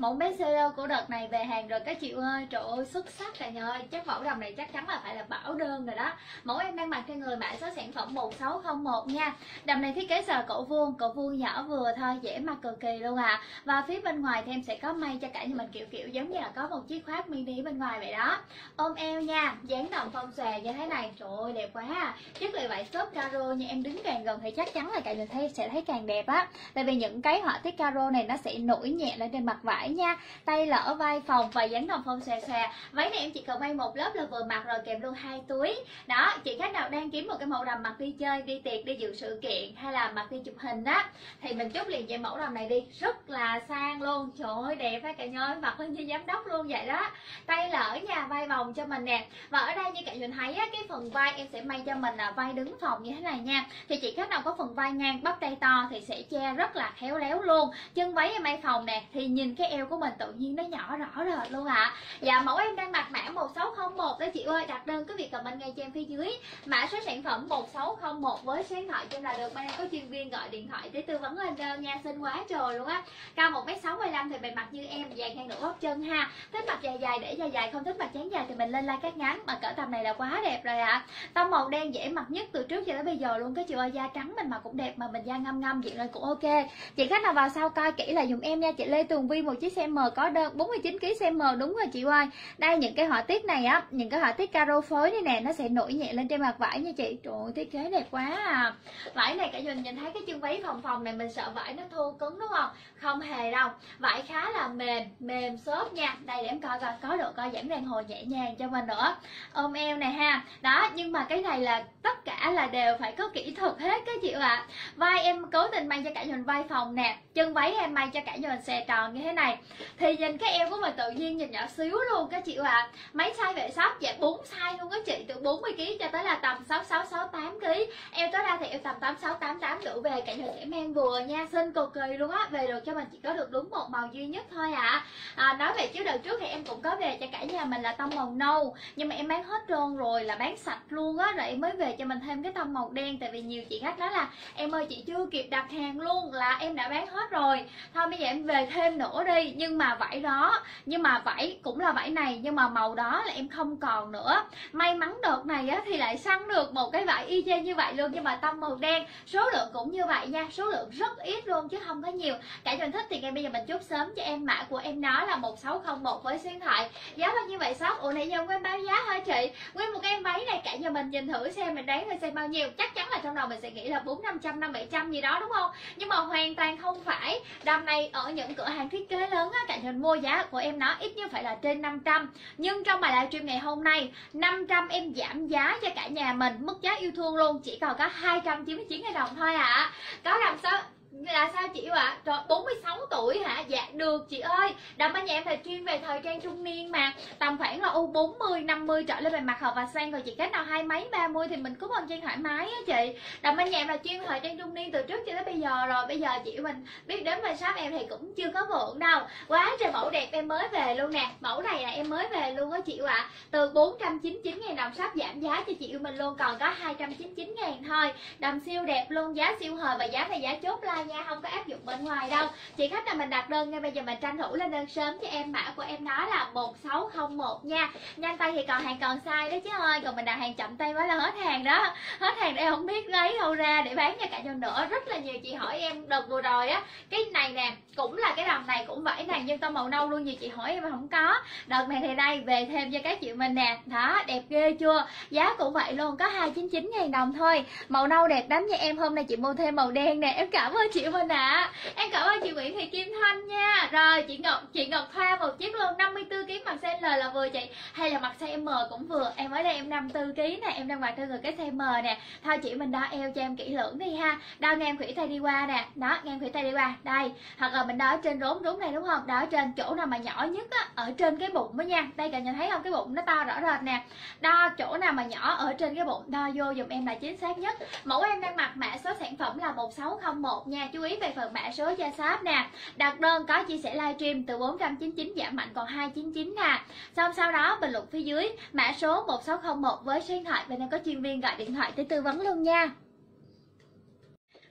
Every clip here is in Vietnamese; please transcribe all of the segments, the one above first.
mẫu bestseller của đợt này về hàng rồi các chị ơi. Trời ơi, xuất sắc cả nhà ơi chắc mẫu đầm này chắc chắn là phải là bảo đơn rồi đó. Mẫu em đang mặc trên người mã số sản phẩm 1601 nha. Đầm này thiết kế sờ cổ vuông cổ vuông nhỏ vừa thôi, dễ mặc cực kỳ luôn à. Và phía bên ngoài thì em sẽ có may cho cả nhà mình, kiểu kiểu giống như là có một chiếc khoác mini bên ngoài vậy đó. Ôm eo nha, dáng đồng phong xòe như thế này. Trời ơi, đẹp quá à. Chất liệu vải xốp caro như em đứng càng gần thì chắc chắn là cả nhà thấy sẽ thấy càng đẹp á. Tại vì những cái họa tiết caro này nó sẽ nổi nhẹ lên trên mặt vải nha. Tay lỡ vai phòng và dáng đồng phong xòe xòe váy này em chỉ cần may một lớp là vừa mặc rồi kèm luôn hai túi. Đó, chị khách nào đang kiếm một cái mẫu đầm mặc đi chơi, đi tiệc, đi dự sự kiện hay là mặc đi chụp hình đó thì mình chốt liền về mẫu đầm này đi. Rất là sang luôn. Trời ơi, đẹp phải cả nhói mặc lên như giám đốc luôn vậy đó. Tay lỡ nhà vai vòng cho mình nè. Và ở đây như cả nhìn thấy á, cái phần vai em sẽ may cho mình là vai đứng phòng như thế này nha. Thì chị khách nào có phần vai ngang, bắp tay to thì sẽ che rất là khéo léo luôn. Chân váy em may phòng nè, thì nhìn cái eo của mình tự nhiên nó nhỏ rõ rệt luôn ạ. À. dạ mẫu em đang mặc mã 1601 đó chị ơi. Đặt đơn cứ việc comment ngay cho em phía dưới. Mã số sản phẩm 1601 với số điện thoại cho là được. Bên em có chuyên viên gọi điện thoại để tư vấn lên đơn nha. Xinh quá trời luôn á. Cao 1m65 thì bề mặt như em, dài ngang nửa góc chân ha. Thích mặt dài dài, để dài dài, không thích mặt chán dài thì mình lên like cắt ngắn. Mà cỡ tầm này là quá đẹp rồi ạ. À. tông màu đen dễ mặc nhất từ trước cho tới bây giờ luôn cái chị ơi. Da trắng mình mặc cũng đẹp mà mình da ngâm ngâm diện lên cũng ok. Chị khách nào vào sau coi kỹ là dùng em nha. Chị Lê Tường Vi một chiếc cm M có đơn 49 kg cm M đúng rồi chị ơi đây, những cái họa tiết này á, những cái họa tiết caro phối này nè, nó sẽ nổi nhẹ lên trên mặt vải nha chị. Trời ơi, thiết kế đẹp quá à. Vải này cả mình nhìn thấy cái chân váy phòng phòng này, mình sợ vải nó thô cứng, đúng không? Không hề đâu. Vải khá là mềm mềm xốp nha. Đây, để em coi coi, có độ co giãn đàn hồi nhẹ nhàng cho mình nữa. Ôm eo này ha. Đó, nhưng mà cái này là tất cả là đều phải có kỹ thuật hết các chị ạ. À. vai em cố tình may cho cả mình vai phòng nè. Chân váy em may cho cả mình xòe tròn như thế này thì nhìn cái eo của mình tự nhiên nhìn nhỏ xíu luôn các chị ạ à. mấy size vệ shop dạ bốn size luôn các chị từ 40 kg cho tới là tầm 66 68 kg eo tối đa thì eo tầm 86 88 đủ về cả nhà trẻ mang vừa nha xinh cực kỳ luôn á. Về được cho mình chỉ có được đúng một màu duy nhất thôi ạ. À. à, nói về chiếu đợt trước thì em cũng có về cho cả nhà mình là tông màu nâu nhưng mà em bán hết trơn rồi là bán sạch luôn á rồi em mới về cho mình thêm cái tông màu đen. Tại vì nhiều chị khách nói là em ơi chị chưa kịp đặt hàng luôn là em đã bán hết rồi. Thôi bây giờ em về thêm nữa đi nhưng mà vải đó, nhưng mà vải cũng là vải này, nhưng mà màu đó là em không còn nữa. May mắn đợt này á, thì lại săn được một cái vải y chang như vậy luôn, nhưng mà tông màu đen. Số lượng cũng như vậy nha, số lượng rất ít luôn chứ không có nhiều. Cả mình thích thì ngay bây giờ mình chốt sớm cho em, mã của em nó là 1601 với số điện thoại. Giá bao nhiêu vậy shop ủa, nãy giờ quên báo giá hả chị? Nguyên một cái em váy này, cả nhà mình nhìn thử xem mình đáng xem bao nhiêu. Chắc chắn là trong đầu mình sẽ nghĩ là bốn năm trăm, năm bảy trăm gì đó, đúng không? Nhưng mà hoàn toàn không phải. Đầm này ở những cửa hàng thiết kế lớn á cả nhà mua giá của em nó ít nhất phải là trên 500 nhưng trong bài livestream ngày hôm nay 500 em giảm giá cho cả nhà mình, mức giá yêu thương luôn, chỉ còn có 299 000 đồng thôi ạ à. có làm sao là sao chị ạ? À? 46 tuổi hả? Dạ được chị ơi. Đầm bên nhà em là chuyên về thời trang trung niên mà. Tầm khoảng là u 40 50 trở lên về mặt hợp và sang rồi chị. Cách nào hai mấy 30 thì mình cứ còn trang thoải mái á chị. Đầm bên nhà em là chuyên thời trang trung niên từ trước cho tới bây giờ rồi. Bây giờ chị mình biết đến về shop em thì cũng chưa có vượng đâu. Quá trời mẫu đẹp em mới về luôn nè. Mẫu này là em mới về luôn á chị ạ. À. từ 499 ngàn đồng shop giảm giá cho chị yêu mình luôn. Còn có 299 ngàn thôi. Đầm siêu đẹp luôn, giá siêu hời và giá này giá chốt like nha, không có áp dụng bên ngoài đâu. Chị khách là mình đặt đơn ngay bây giờ mình tranh thủ lên đơn sớm cho em mã của em đó là 1601 nha. Nhanh tay thì còn hàng còn sai đó chứ ơi, còn mình đặt hàng chậm tay quá là hết hàng đó. Hết hàng để không biết lấy đâu ra, để bán cho cả cho nữa. Rất là nhiều chị hỏi em đợt vừa rồi á, cái này nè, cũng là cái đầm này cũng vậy này nhưng tông màu nâu luôn, nhiều chị hỏi em mà không có. Đợt này thì đây, về thêm cho các chị mình nè. Đó, đẹp ghê chưa? Giá cũng vậy luôn, có 299 ngàn đồng thôi. Màu nâu đẹp lắm nha em, hôm nay chị mua thêm màu đen nè, em cảm ơn chị mình ạ à. em cảm ơn chị Nguyễn Thị Kim Thanh nha. Rồi, chị Ngọc chị Ngọc Thoa một chiếc luôn 54 kg mặc size L là vừa chị hay là mặc size M cũng vừa. Em ở đây em 54 kg nè, em đang mặc cho người cái size M nè. Thôi chị mình đo eo cho em kỹ lưỡng đi ha. Đo ngang khủy tay đi qua nè. Đó, ngang khủy tay đi qua, đây. Hoặc là mình đo ở trên rốn rốn này đúng không? Đo ở trên chỗ nào mà nhỏ nhất á, ở trên cái bụng đó nha. Đây cả nhà thấy không? Cái bụng nó to rõ rệt nè. Đo chỗ nào mà nhỏ ở trên cái bụng, đo vô dùm em là chính xác nhất. Mẫu em đang mặc mã số sản phẩm là 1601 nha chú ý về phần mã số cho shop nè. Đặt đơn có chia sẻ livestream từ 499 giảm mạnh còn 299 nè. Xong sau đó, bình luận phía dưới, mã số 1601 với số điện thoại. Bên em có chuyên viên gọi điện thoại để tư vấn luôn nha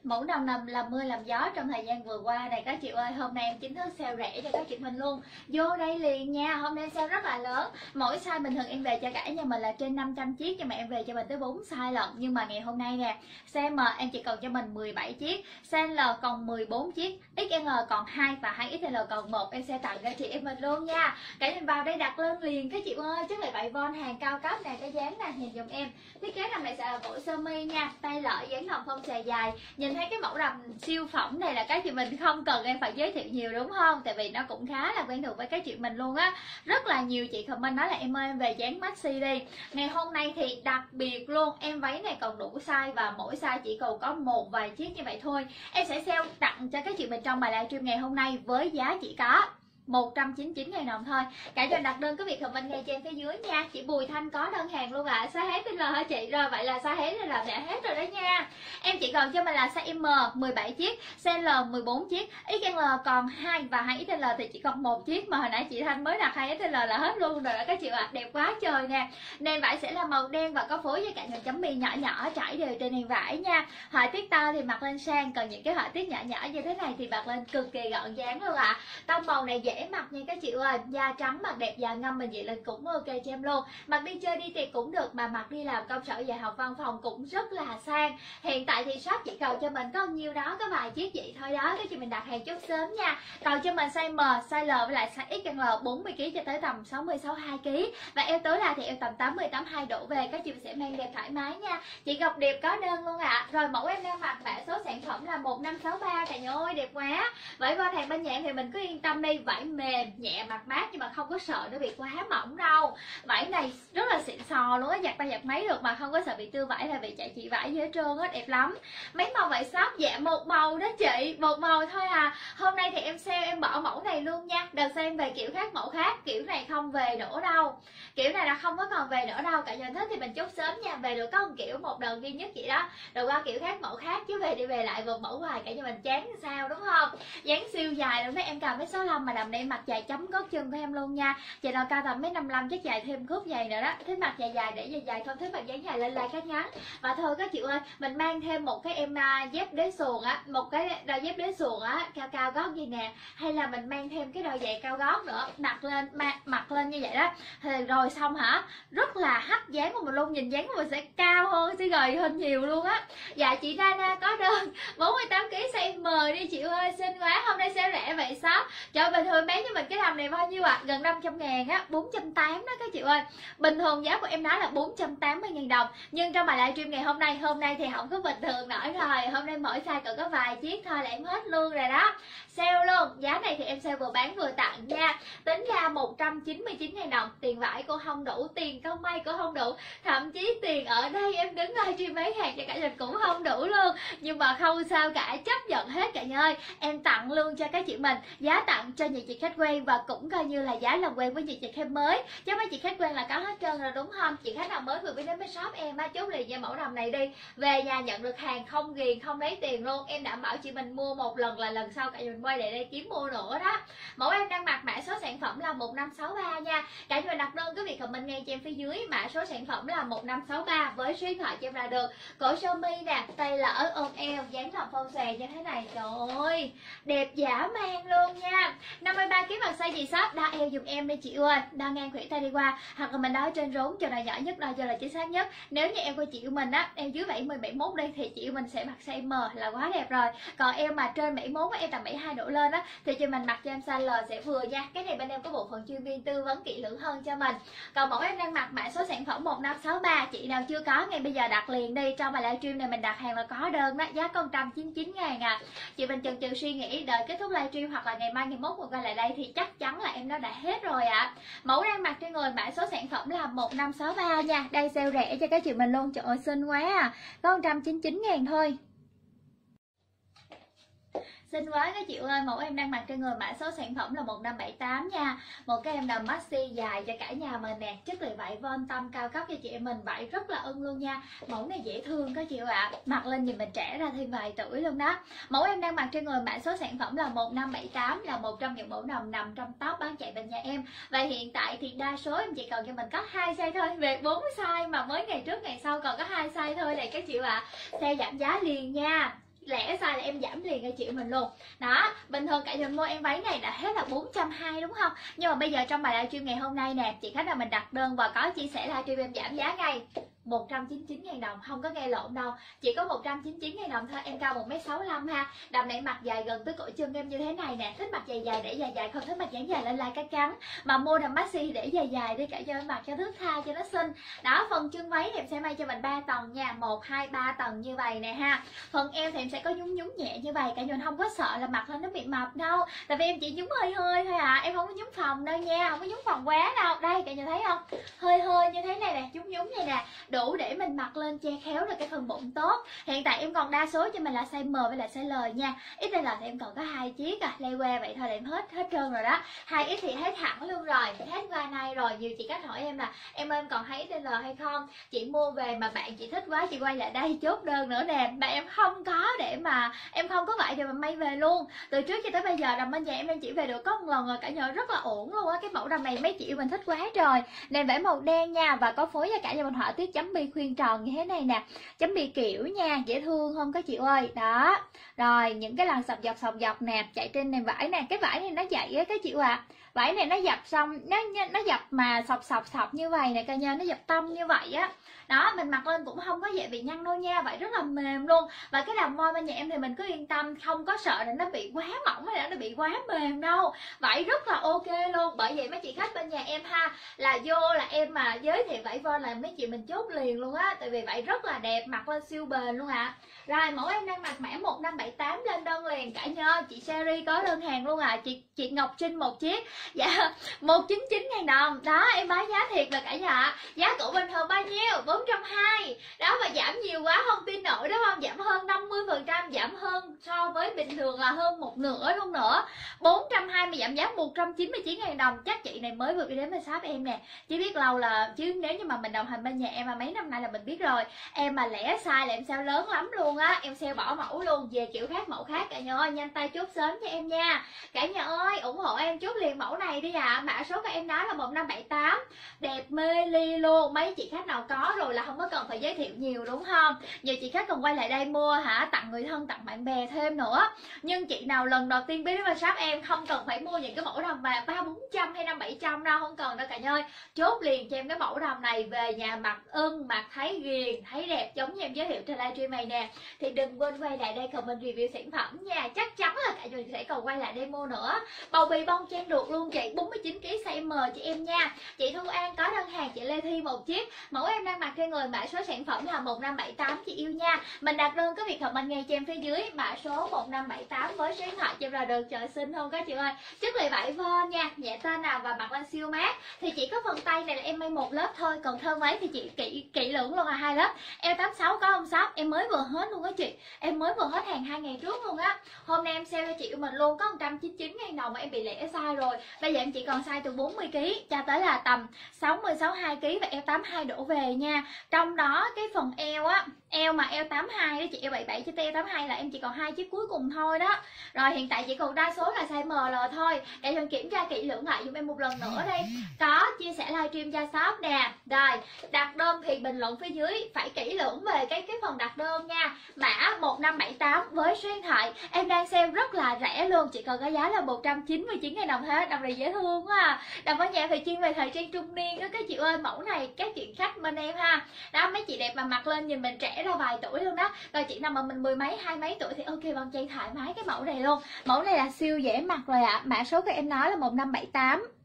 mẫu nào nằm làm mưa làm gió trong thời gian vừa qua. Này các chị ơi, hôm nay em chính thức sale rẻ cho các chị mình luôn. Vô đây liền nha, hôm nay sale rất là lớn. Mỗi size bình thường em về cho cả nhà mình là trên 500 chiếc, nhưng mà em về cho mình tới 4 size lận. Nhưng mà ngày hôm nay nè size M à, em chỉ còn cho mình 17 chiếc size L còn 14 chiếc XL còn 2 và 2XL còn một. Em sẽ tặng cho chị em mình luôn nha. Cả mình vào đây đặt lên liền các chị ơi. Chứ lại vậy von hàng cao cấp này cái dáng này nhìn dùm em. Thiết kế này sẽ là cổ sơ mi nha, tay lợi dáng lòng phong xè dài. Nhìn thấy cái mẫu đầm siêu phẩm này là cái chị mình không cần em phải giới thiệu nhiều đúng không? Tại vì nó cũng khá là quen thuộc với cái chị mình luôn á. Rất là nhiều chị comment nói là em ơi, em về dáng maxi đi. Ngày hôm nay thì đặc biệt luôn, em váy này còn đủ size và mỗi size chỉ còn có một vài chiếc như vậy thôi. Em sẽ sale tặng cho các chị mình trong bài livestream ngày hôm nay với giá chỉ có 199 ngàn đồng thôi. Cả cho đặt đơn có việc comment ngay trên phía dưới nha. Chị Bùi Thanh có đơn hàng luôn ạ. À. size hết L hả chị? Rồi vậy là size hết là đã hết rồi đó nha. Em chỉ còn cho mình là size M 17 chiếc size L 14 chiếc XL còn 2 và 2 XL thì chỉ còn một chiếc mà hồi nãy chị Thanh mới đặt 2 XL là hết luôn rồi đó các chị ạ. À. đẹp quá trời nè. Nền vải sẽ là màu đen và có phối với cả những chấm mi nhỏ nhỏ trải đều trên nền vải nha. Họa tiết to thì mặc lên sang còn những cái họa tiết nhỏ nhỏ như thế này thì mặc lên cực kỳ gọn dáng luôn ạ. À. tông màu này dễ mặt nha các chị ơi. Da trắng mặt đẹp, da ngâm mình vậy là cũng ok cho em luôn. Mặc đi chơi đi tiệc cũng được, mà mặc đi làm công sở dạy học văn phòng cũng rất là sang. Hiện tại thì shop chị cầu cho mình có nhiêu đó, có vài chiếc vậy thôi đó. Các chị mình đặt hàng chút sớm nha. Cầu cho mình size M, size L với lại size XL 40 kg cho tới tầm 60 62 kg và eo tối là thì eo tầm 80 82 độ về. Các chị sẽ mang đẹp thoải mái nha. Chị Ngọc Điệp có đơn luôn ạ. À. rồi mẫu em đang mặc mã số sản phẩm là 1563 cả nhà ơi, đẹp quá. Vậy qua hàng bên nhãn thì mình cứ yên tâm đi. Vải mềm, nhẹ mặt mát nhưng mà không có sợ nó bị quá mỏng đâu. Vải này rất là xịn sò luôn á, giặt tay giặt máy được mà không có sợ bị tư vải hay bị chạy chị vải dưới trơn á, đẹp lắm. Mấy màu vải shop dạ một màu đó chị, một màu thôi à. Hôm nay thì em sale em bỏ mẫu này luôn nha. Đợt xem về kiểu khác, mẫu khác, kiểu này không về nữa đâu. Kiểu này là không có còn về nữa đâu, cả nhà thích thì mình chốt sớm nha. Về được có một kiểu, một đợt duy nhất vậy đó. Rồi qua kiểu khác, mẫu khác, chứ về đi về lại một mẫu hoài cả nhà mình chán sao, đúng không? Dáng siêu dài luôn đó, em cầm cái số 65 mà đầm này mặc dài chấm gót chân của em luôn nha. Chị nào cao tầm mấy 55 chắc dài thêm khúc dài nữa đó. Thích mặt dài dài để dài dài không thích mặt dáng dài lên lai cắt ngắn. Và thôi các chị ơi, mình mang thêm một cái em à, dép đế xuồng á, một cái đôi dép đế xuồng á, cao cao gót gì nè. Hay là mình mang thêm cái đôi giày cao gót nữa, mặc lên mặc mặc lên như vậy đó. Thì rồi xong hả? Rất là hấp dáng của mình luôn, nhìn dáng của mình sẽ cao hơn, sẽ gầy hơn nhiều luôn á. Dạ chị Nana có đơn 48 kg size M đi chị ơi. Xinh quá, hôm nay sẽ rẻ vậy sao? Cho bình thường bán cho mình cái đầm này bao nhiêu ạ? À? gần 500 ngàn á 480 đó các chị ơi. Bình thường giá của em nói là 480 ngàn đồng, nhưng trong bài livestream ngày hôm nay hôm nay thì không có bình thường nổi rồi. Hôm nay mỗi size còn có vài chiếc thôi là em hết luôn rồi đó sale luôn. Giá này thì em sale vừa bán vừa tặng nha. Tính ra 199 ngàn đồng. Tiền vải cô không đủ, tiền công may cô không đủ. Thậm chí tiền ở đây em đứng livestream mấy hàng cho cả nhà cũng không đủ luôn. Nhưng mà không sao cả, chấp nhận hết cả nhà ơi. Em tặng luôn cho các chị mình, giá tặng cho những chị khách quen và cũng coi như là giá làm quen với những chị khách mới. Chứ mấy chị khách quen là có hết trơn rồi, đúng không? Chị khách nào mới vừa mới đến với shop em á chốt liền cho mẫu đầm này đi. Về nhà nhận được hàng không ghiền, không lấy tiền luôn. Em đảm bảo chị mình mua một lần là lần sau cả nhà mình quay lại đây kiếm mua nữa đó. Mẫu em đang mặc mã số sản phẩm là 1563 nha. Cả nhà đặt đơn, cứ việc comment ngay cho em phía dưới mã số sản phẩm là 1563 với số điện thoại cho em là được. Cổ sơ mi nè, tay lỡ ôm eo, dáng thòng phong xòe như thế này. Trời ơi, đẹp giả man luôn nha. 53 kg mặt size gì shop đa eo dùng em đi chị ơi. Đa ngang khủy tay đi qua. Hoặc là mình đo trên rốn cho là nhỏ nhất, đo cho là chính xác nhất. Nếu như em của chị của mình á em dưới 70 71 đi, thì chị của mình sẽ mặc size M là quá đẹp rồi. Còn em mà trên 71 em tầm 72 độ lên á, thì chị mình mặc cho em size L sẽ vừa nha. Cái này bên em có bộ phận chuyên viên tư vấn kỹ lưỡng hơn cho mình. Còn mẫu em đang mặc mã số sản phẩm 1563 chị nào chưa có ngay bây giờ đặt liền đi. Trong bài livestream này mình đặt hàng là có đơn đó, giá con 199 ngàn à. Chị mình chần chừ suy nghĩ đợi kết thúc livestream hoặc là ngày mai ngày mốt mình quay lại đây thì chắc chắn là em nó đã hết rồi ạ. À. mẫu đang mặc trên người mã số sản phẩm là 1563 nha. Đây sale rẻ cho các chị mình luôn. Trời ơi, xinh quá à. Có 199 ngàn thôi. Xinh quá các chị ơi, mẫu em đang mặc trên người mã số sản phẩm là 1578 nha. Một cái em đầm maxi dài cho cả nhà mình nè. Chất liệu vải von tâm cao cấp cho chị em mình. Vải rất là ưng luôn nha. Mẫu này dễ thương các chị ạ. À. Mặc lên nhìn mình trẻ ra thêm vài tuổi luôn đó. Mẫu em đang mặc trên người mã số sản phẩm là 1578 Là một trong những mẫu đầm nằm trong top bán chạy bên nhà em. Và hiện tại thì đa số em chỉ cần cho mình có hai size thôi. Về bốn size mà mới ngày trước ngày sau còn có hai size thôi này các chị ạ. À. Xe giảm giá liền nha lẻ size là em giảm liền cho chị mình luôn. Đó, bình thường cả nhà mua em váy này đã hết là 420 đúng không? Nhưng mà bây giờ trong bài livestream ngày hôm nay nè, chị khách là mình đặt đơn và có chia sẻ livestream em giảm giá ngay. 199 000 đồng. Không có nghe lộn đâu. Chỉ có 199 000 đồng thôi. Em cao 1m65 ha. Đầm này mặt dài gần tới cổ chân em như thế này nè. Thích mặt dài dài để dài dài, không thích mặt dáng dài lên lai cá cắn. Mà mua đầm maxi để dài dài đi cả cho em mặc cho thước tha cho nó xinh. Đó, phần chân váy thì em sẽ may cho mình 3 tầng nha. 1 2 3 tầng như vậy nè ha. Phần eo thì em sẽ có nhún nhún nhẹ như vậy. Cả nhà không có sợ là mặt lên nó bị mập đâu. Tại vì em chỉ nhún hơi hơi thôi à. Em không có nhún phòng đâu nha. Không có nhún phòng quá đâu. Đây, cả nhà thấy không? Hơi hơi như thế này nè. Nhún nhún này nè đủ để mình mặc lên che khéo được cái phần bụng tốt. Hiện tại em còn đa số cho mình là size M với lại size L nha. Ít L thì em còn có hai chiếc à lay que vậy thôi là em hết hết trơn rồi đó. Hai ít thì hết hẳn luôn rồi hết qua nay rồi. Nhiều chị khách hỏi em là, em em còn hai XL hay không? Chị mua về mà bạn chị thích quá, chị quay lại đây chốt đơn nữa nè. Mà em không có để mà, em không có vậy thì mà may về luôn. Từ trước cho tới bây giờ đầm bên nhà em em chỉ về được có một lần rồi, cả nhờ rất là ổn luôn á. Cái mẫu đầm này mấy chị yêu mình thích quá trời. Nền vẽ màu đen nha, và có phối cho cả nhà mình họa tiết chấm bi khuyên tròn như thế này nè. Chấm bi kiểu nha, dễ thương không các chị ơi. Đó. Rồi, những cái làn sọc dọc sọc dọc nè, chạy trên nền vải nè. Cái vải này nó dậy á các chị ạ. À vải này nó dập xong, nó nó dập mà sọc sọc sọc như vậy nè, cả nhà, nó dập tâm như vậy á đó, mình mặc lên cũng không có dễ bị nhăn đâu nha, vậy rất là mềm luôn. Và cái đầm môi bên nhà em thì mình cứ yên tâm, không có sợ là nó bị quá mỏng hay là nó bị quá mềm đâu. Vậy rất là ok luôn. Bởi vậy mấy chị khách bên nhà em ha, là vô là em mà giới thiệu vải von là mấy chị mình chốt liền luôn á. Tại vì vậy rất là đẹp, mặc lên siêu bền luôn ạ. À. rồi, mẫu em đang mặc mã 1578 lên đơn liền, cả nhơ, chị Sherry có đơn hàng luôn à chị chị Ngọc Trinh một chiếc. Dạ một chín chín ngàn đồng. Đó, em bán giá thiệt là cả nhà giá cũ bình thường bao nhiêu? Bốn trăm hai. Đó mà giảm nhiều quá không tin nổi, đúng không? Giảm hơn 50 phần trăm, giảm hơn so với bình thường là hơn một nửa luôn nữa. 420 giảm giá 199 ngàn đồng, chắc chị này mới vừa đi đến bên shop em nè. Chỉ biết lâu là, chứ nếu như mà mình đồng hành bên nhà em mà mấy năm nay là mình biết rồi. Em mà lẻ sai là em sao lớn lắm luôn á. Em sẽ bỏ mẫu luôn, về kiểu khác mẫu khác. Cả nhà ơi, nhanh tay chốt sớm cho em nha. Cả nhà ơi, ủng hộ em chốt liền mẫu này đi ạ. À. mã số của em đó là 1578 đẹp mê ly luôn. Mấy chị khách nào có rồi là không có cần phải giới thiệu nhiều, đúng không? Giờ chị khách còn quay lại đây mua hả? Tặng người thân, tặng bạn bè thêm nữa. Nhưng chị nào lần đầu tiên biết đến shop em, không cần phải mua những cái mẫu đầm mà ba, bốn trăm hay năm, bảy trăm đâu, không cần đâu cả nhơi. chốt liền cho em cái mẫu đầm này về nhà mặc ưng, mặc thấy ghiền, thấy đẹp, giống như em giới thiệu trên livestream này nè. Thì đừng quên quay lại đây comment review sản phẩm nha. Chắc chắn là cả nhà sẽ còn quay lại đây mua nữa. Bầu bì bông trang được luôn chị 49 kg size M chị em nha. Chị Thu An có đơn hàng, chị Lê Thi một chiếc. Mẫu em đang mặc cho người mã số sản phẩm là 1578 chị yêu nha. Mình đặt đơn có việc comment ngay cho em phía dưới mã số 1578 với số điện thoại cho là được trời xinh không các chị ơi. Chất liệu vải von nha, nhẹ tên nào và mặc lên siêu mát. Thì chỉ có phần tay này là em may một lớp thôi, còn thơm váy thì chị kỹ kỹ lưỡng luôn là hai lớp. Eo 86 có không shop em mới vừa hết luôn á chị. Em mới vừa hết hàng hai ngày trước luôn á. Hôm nay em sale cho chị của mình luôn, có 199 ngàn đồng mà em bị lẻ sai rồi. Bây giờ em chỉ còn sai từ 40 kg cho tới là tầm 60 62 kg và eo 82 đổ về nha trong đó cái phần eo á eo mà eo 82 đó chị, eo 77 cho eo 82 là em chỉ còn hai chiếc cuối cùng thôi đó. Rồi hiện tại chỉ còn đa số là size ML thôi. Để mình kiểm tra kỹ lưỡng lại giúp em một lần nữa đây có chia sẻ livestream cho shop nè. Rồi, đặt đơn thì bình luận phía dưới phải kỹ lưỡng về cái cái phần đặt đơn nha. Mã 1578 với số điện thoại. Em đang xem rất là rẻ luôn, chỉ cần có giá là 199 000 đồng hết. Đồng này dễ thương quá à. Đồng có nhà thì chuyên về thời trang trung niên đó, các chị ơi, mẫu này, các chuyện khách bên em ha. Đó, mấy chị đẹp mà mặc lên nhìn mình trẻ ra vài tuổi luôn đó. Rồi chị nào mà mình mười mấy, hai mấy tuổi thì ok bằng chay thoải mái cái mẫu này luôn. Mẫu này là siêu dễ mặc rồi ạ. À. mã số của em nói là 1578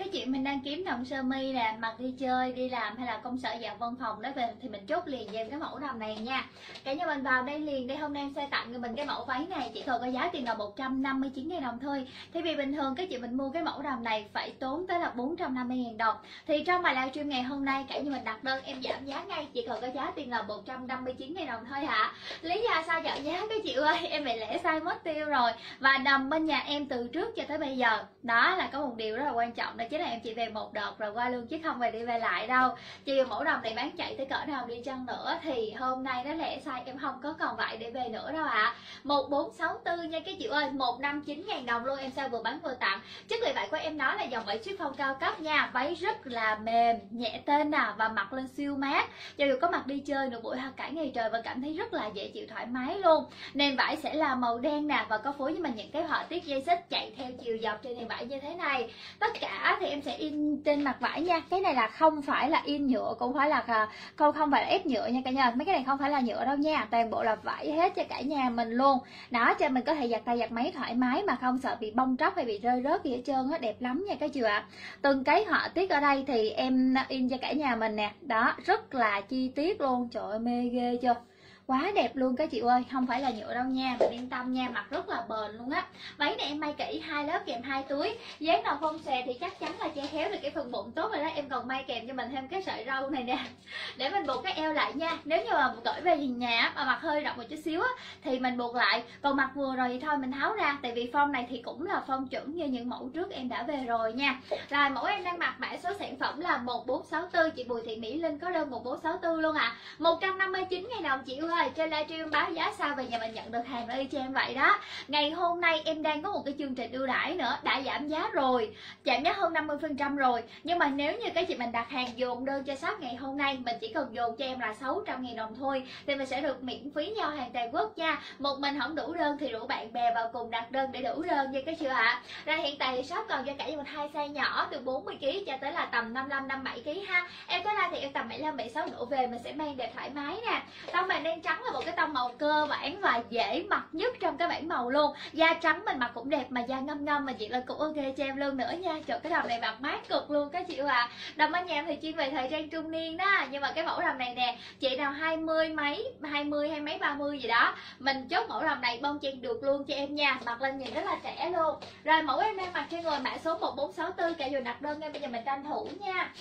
cái chuyện mình đang kiếm đồng sơ mi là mặc đi chơi, đi làm hay là công sở dạng văn phòng đó về thì mình chốt liền cho em cái mẫu đầm này nha. Cả nhà mình vào đây liền đây, hôm nay em sẽ tặng cho mình cái mẫu váy này, chỉ còn có giá tiền là 159 000 đồng thôi. Thì vì bình thường cái chị mình mua cái mẫu đầm này phải tốn tới là 450 000 đồng. Thì trong bài livestream ngày hôm nay, cả nhà mình đặt đơn em giảm giá ngay, chỉ còn có giá tiền là 159 000 đồng thôi hả? Lý do sao giảm giá cái chị ơi? Em bị lẻ sai mất tiêu rồi. Và đầm bên nhà em từ trước cho tới bây giờ, đó là có một điều rất là quan trọng đây chính là em chỉ về một đợt rồi qua luôn chứ không phải đi về lại đâu. Dù mẫu đồng này bán chạy tới cỡ nào đi chăng nữa thì hôm nay nó lẻ sai, em không có còn vải để về nữa đâu ạ. À. 1464 nha các chị ơi 159 ngàn đồng luôn, em sao vừa bán vừa tặng. Chất liệu vải của em nói là dòng vải chiếc phong cao cấp nha, váy rất là mềm, nhẹ tên nè và mặc lên siêu mát. Cho dù có mặc đi chơi nửa buổi hoặc cả ngày trời vẫn cảm thấy rất là dễ chịu thoải mái luôn. Nền vải sẽ là màu đen nè và có phối với mình những cái họa tiết dây xích chạy theo chiều dọc trên nền vải như thế này. Tất cả thì em sẽ in trên mặt vải nha. Cái này là không phải là in nhựa, cũng phải là à, không không phải là ép nhựa nha cả nhà. Mấy cái này không phải là nhựa đâu nha, toàn bộ là vải hết cho cả nhà mình luôn. Đó, cho mình có thể giặt tay giặt máy thoải mái mà không sợ bị bong tróc hay bị rơi rớt gì hết trơn á, đẹp lắm nha các chị ạ? Từng cái họa tiết ở đây thì em in cho cả nhà mình nè. Đó, rất là chi tiết luôn. Trời ơi, mê ghê chưa? Quá đẹp luôn các chị ơi, không phải là nhựa đâu nha, mình yên tâm nha mặc rất là bền luôn á. Váy này em may kỹ hai lớp kèm hai túi, dáng nào không xòe thì chắc chắn là che khéo được cái phần bụng tốt rồi đó. Em còn may kèm cho mình thêm cái sợi râu này nè. Để mình buộc cái eo lại nha, nếu như mà gửi về nhà mà mặc hơi rộng một chút xíu á, thì mình buộc lại. Còn mặc vừa rồi thì thôi mình tháo ra, tại vì form này thì cũng là form chuẩn như những mẫu trước em đã về rồi nha. Rồi mẫu em đang mặc mã số sản phẩm là 1464 chị Bùi Thị Mỹ Linh có đơn 1464 luôn à 159 ngày đồng chị ơi ơi trên livestream báo giá sao về nhà mình nhận được hàng y cho em vậy đó. Ngày hôm nay em đang có một cái chương trình ưu đãi nữa, đã giảm giá rồi, giảm giá hơn 50 phần trăm rồi. Nhưng mà nếu như cái chị mình đặt hàng dồn đơn cho shop ngày hôm nay, mình chỉ cần dồn cho em là 600 000 đồng thôi, thì mình sẽ được miễn phí giao hàng toàn quốc nha. Một mình không đủ đơn thì rủ bạn bè vào cùng đặt đơn để đủ đơn nha cái chưa ạ? Ra hiện tại thì shop còn cho cả một hai size nhỏ, từ 40 kg cho tới là tầm 55 57 kg ha. Em tới đây thì em tầm 75 76 độ về, mình sẽ mang đẹp thoải mái nè. Tông mình đang trắng là một cái tông màu cơ bản và dễ mặc nhất trong cái bản màu luôn. Da trắng mình mặc cũng đẹp mà da ngâm ngâm mà chị là cũng ok cho em luôn nữa nha. Trời, cái đầm này mặc mát cực luôn, các chị à đầm ở nhà em thì chuyên về thời trang trung niên đó. Nhưng mà cái mẫu đầm này nè, chị nào hai mươi mấy, hai mươi hay mấy ba mươi gì đó, mình chốt mẫu đầm này bông chen được luôn cho em nha. Mặc lên nhìn rất là trẻ luôn. Rồi mẫu em đang mặc trên người mã số 1464 cả dù đặt đơn ngay bây giờ mình tranh thủ nha.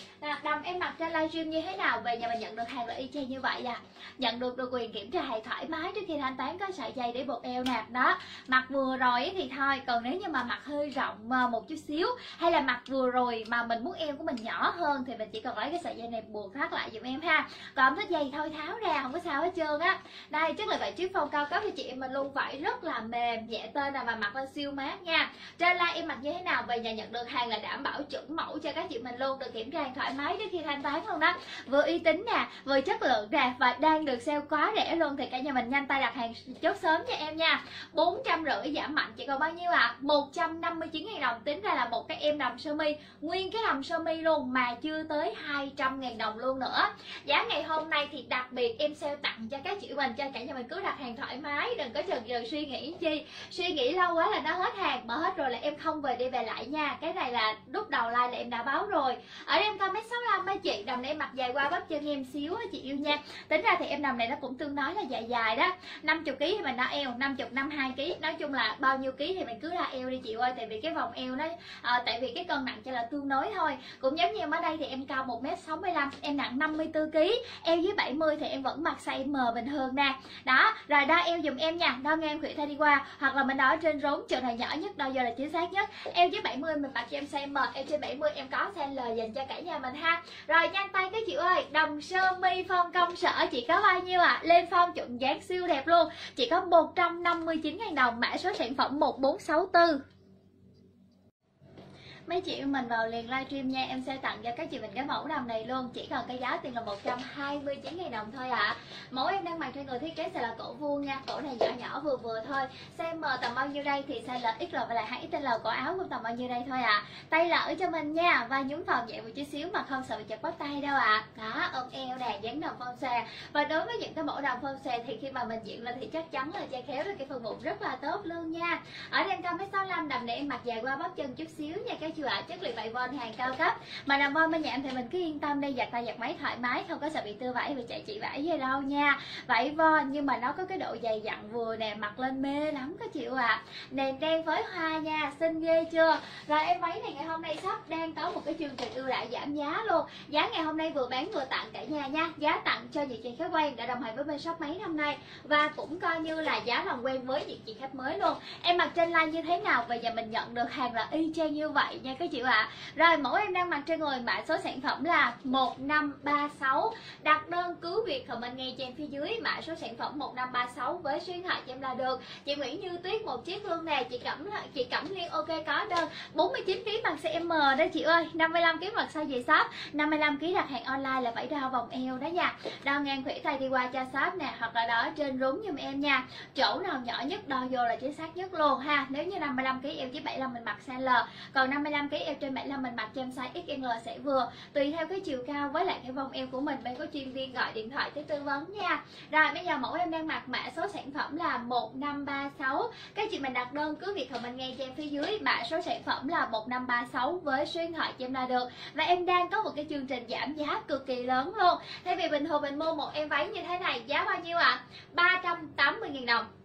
Đầm em mặc trên livestream như thế nào? Về nhà mình nhận được hàng là y chang như vậy à. Nhận được được quyền kiểm tra hài thoải mái trước khi thanh toán có sợi dây để buộc eo nè. Đó mặc vừa rồi thì thôi, còn nếu như mà mặc hơi rộng ờ, một chút xíu, hay là mặc vừa rồi mà mình muốn eo của mình nhỏ hơn thì mình chỉ cần lấy cái sợi dây này buộc thắt lại giùm em ha. Còn thích dây thôi, tháo ra, không có sao hết trơn á. Đây chắc là vậy chiếc phong cao cấp cho chị em mình luôn vải rất là mềm, nhẹ tên là mà mặc lên siêu mát nha. Trên like em mặc như thế nào? Về nhà nhận được hàng là đảm bảo chuẩn mẫu cho các chị mình luôn, được kiểm tra thoải mái trước khi thanh toán luôn đó. Vừa uy tín nè, vừa chất lượng nè và đang được sale quá rẻ luôn thì cả nhà mình nhanh tay đặt hàng chốt sớm cho em nha. Bốn trăm rưỡi giảm mạnh chỉ còn bao nhiêu ạ? À? 159 000 đồng, tính ra là một cái em đầm sơ mi, nguyên cái đầm sơ mi luôn mà chưa tới 200 000 đồng luôn nữa. Giá ngày hôm nay thì đặc biệt em sale tặng cho các chị mình cho cả nhà mình cứ đặt hàng thoải mái, đừng có chần chừ suy nghĩ chi. Suy nghĩ lâu quá là nó hết hàng mà hết rồi là em không về đi về lại nha. Cái này là lúc đầu like là em đã báo rồi. Ở đây em cao mét sáu mấy chị, đầm này em mặc dài qua bắp chân em xíu á chị yêu nha. Tính ra thì em đầm này nó cũng tương đối là dài dài đó. 50 kg thì mình đã eo 50 52 kg nói chung là bao nhiêu ký thì mình cứ ra eo đi chị ơi tại vì cái vòng eo nó à, ờ, tại vì cái cân nặng cho là tương đối thôi. Cũng giống như em ở đây thì em cao 1m65 em nặng 54 kg eo dưới 70 thì em vẫn mặc size M bình thường nè. Đó rồi đo eo dùm em nha. Đo ngang khủy thay đi qua hoặc là mình đo ở trên rốn trường này nhỏ nhất đo giờ là chính xác nhất. Eo dưới 70 mình mặc cho em size M eo trên 70 em có size L dành cho cả nhà mình ha. Rồi nhanh tay các chị ơi. Đồng sơ mi phong công sở chị có bao nhiêu ạ? À? Lên phong, chuẩn dáng siêu đẹp luôn. Chỉ có 159.000 đồng mã số sản phẩm 1464 mấy chị mình vào liền livestream nha, em sẽ tặng cho các chị mình cái mẫu đầm này luôn chỉ cần cái giá tiền là 129 000 đồng thôi ạ à. mẫu em đang mặc trên người thiết kế sẽ là cổ vuông nha, cổ này nhỏ nhỏ vừa vừa thôi size M ờ, tầm bao nhiêu đây thì size L XL và là 2 XL cổ áo cũng tầm bao nhiêu đây thôi ạ à. tay lỡ cho mình nha, và nhúng phòng nhẹ một chút xíu mà không sợ bị chật bắp tay đâu ạ à. đó, ôm eo nè dáng đầm phong xòe và đối với những cái mẫu đầm phong xòe thì khi mà mình diện lên thì chắc chắn là che khéo được cái phần bụng rất là tốt luôn nha ở đây em cao mét sáu đầm này em mặc dài qua bắp chân chút xíu nha, các chị chưa ạ chất liệu vải von hàng cao cấp. Mà làm von bên nhà em thì mình cứ yên tâm đây giặt tay giặt máy thoải mái, không có sợ bị tư vải và chạy chị vải gì đâu nha. Vải von nhưng mà nó có cái độ dày dặn vừa nè, mặc lên mê lắm các chịu à nền đen với hoa nha, xinh ghê chưa? Rồi em váy này ngày hôm nay shop đang có một cái chương trình ưu đãi giảm giá luôn. Giá ngày hôm nay vừa bán vừa tặng cả nhà nha. Giá tặng cho những chị khách quen đã đồng hành với bên shop mấy năm nay và cũng coi như là giá làm quen với những chị khách mới luôn. Em mặc trên like như thế nào? Và giờ mình nhận được hàng là y chang như vậy nha nha, các chị ạ. À. rồi mẫu em đang mặc trên người mã số sản phẩm là 1536 đặt đơn cứu việc comment ngay trên phía dưới mã số sản phẩm 1536 với số điện thoại cho em là được. Chị Nguyễn Như Tuyết, một chiếc luôn nè. Chị Cẩm chị Cẩm Liên, ok, có đơn. 49 kg bằng size M đó chị ơi. 55 kg mặc size về shop? 55 kg đặt hàng online là phải đo vòng eo đó nha. Đo ngang khủy tay đi qua cho shop nè, hoặc là đó trên rúng giùm em nha. Chỗ nào nhỏ nhất đo vô là chính xác nhất luôn ha. Nếu như 55 kg em chỉ 75 mình mặc size L còn 55 kg eo trên 75 mình mặc cho em size XL sẽ vừa. Tùy theo cái chiều cao với lại cái vòng eo của mình, bên có chuyên viên gọi điện thoại tới tư vấn nha. Rồi, bây giờ mẫu em đang mặc mã số sản phẩm là 1536 các chị mình đặt đơn cứ việc comment ngay cho em phía dưới, mã số sản phẩm là 1536 với số điện thoại cho em là được. Và em đang có một cái chương trình giảm giá cực kỳ lớn luôn. Thay vì bình thường mình mua một em váy như thế này, giá bao nhiêu ạ? À? 380.000 đồng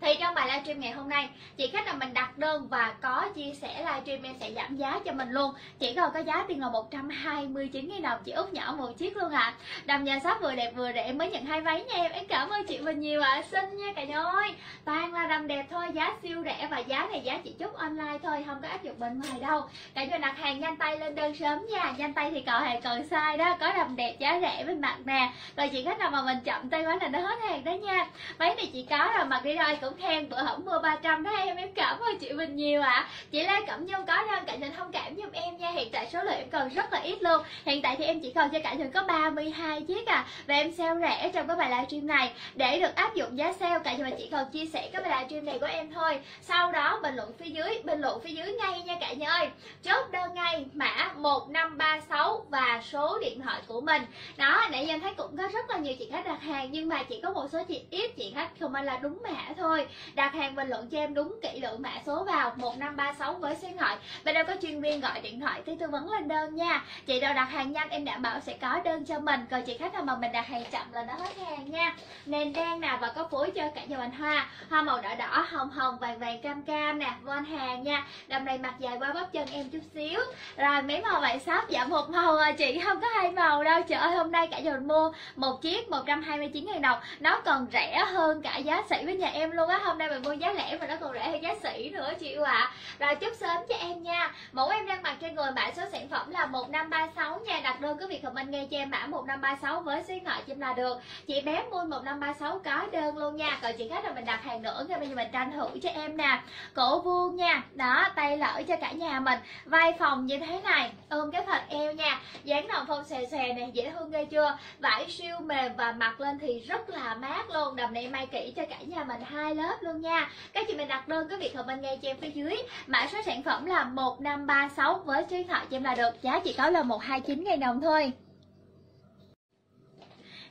thì trong bài livestream ngày hôm nay, chị khách nào mình đặt đơn và có chia sẻ livestream em sẽ giảm giá cho mình luôn. Chỉ còn có giá tiền là 129 000 đồng, chị út nhỏ một chiếc luôn ạ. À. đầm nhà shop vừa đẹp vừa rẻ mới nhận hai váy nha em. Em cảm ơn chị mình nhiều ạ. À. xinh nha cả nhà ơi. Toàn là đầm đẹp thôi, giá siêu rẻ và giá này giá chị chốt online thôi, không có áp dụng bên ngoài đâu. Cả nhà đặt hàng nhanh tay lên đơn sớm nha. Nhanh tay thì cậu hàng còn sai đó, có đầm đẹp, giá rẻ bên mặt nè. Rồi chị khách nào mà mình chậm tay quá là nó hết hàng đó nha. Váy này chị có rồi, mặc đi rồi cũng khen bữa hổng mua 300 đó em. Em cảm ơn chị Bình nhiều ạ. À. chị Lê Cẩm Nhung có đơn cạnh trình thông cảm giùm em nha. Hiện tại số lượng em còn rất là ít luôn. Hiện tại thì em chỉ còn cho cả trình có 32 chiếc à. Và em sale rẻ trong cái bài livestream này. Để được áp dụng giá sale, cả nhà chỉ cần chia sẻ cái bài livestream này của em thôi. Sau đó, bình luận phía dưới, bình luận phía dưới ngay nha cả nhà ơi. Chốt đơn ngay, mã 1536 và số điện thoại của mình. Đó, nãy giờ em thấy cũng có rất là nhiều chị khách đặt hàng, nhưng mà chỉ có một số chị ít chị khách không là đúng mã thôi đặt hàng bình luận cho em đúng kỹ lượng mã số vào 1536 với số điện thoại. Bên đâu có chuyên viên gọi điện thoại tới tư vấn lên đơn nha. Chị nào đặt hàng nhanh em đảm bảo sẽ có đơn cho mình. Còn chị khách nào mà mình đặt hàng chậm là nó hết hàng nha. Nền đen nè và có phối cho cả nhà mình hoa. Hoa màu đỏ đỏ, hồng hồng, vàng vàng, cam cam nè. Von hàng nha. Đầm này mặt dài qua bắp chân em chút xíu. Rồi mấy màu vậy sắp giảm một màu rồi chị. Không có hai màu đâu. Trời ơi, hôm nay cả nhà mình mua một chiếc 129 000 đồng. Nó còn rẻ hơn cả giá sỉ với nhà em luôn á, hôm nay mình mua giá lẻ mà nó còn rẻ hơn giá sỉ nữa, chị yêu ạ. À. rồi, chúc sớm cho em nha. Mẫu em đang mặc trên người mã số sản phẩm là 1536 nha. Đặt đơn, cứ việc comment nghe cho em mã 1536 với số điện thoại chim là được. Chị bé mua 1536 có đơn luôn nha. Còn chị khách là mình đặt hàng nữa nha. Bây giờ mình tranh thủ cho em nè. Cổ vuông nha. Đó, tay lỡ cho cả nhà mình. Vai phòng như thế này. Ôm cái thật eo nha. Dáng đồng phong xè xè này dễ thương ghê chưa? Vải siêu mềm và mặc lên thì rất là mát luôn. Đầm này may kỹ cho cả nhà mình. Hai lớp luôn nha. Các chị mình đặt đơn cái việc comment ngay cho em phía dưới. Mã số sản phẩm là 1536 với số điện thoại cho em là được. Giá chỉ có là 129 000 đồng thôi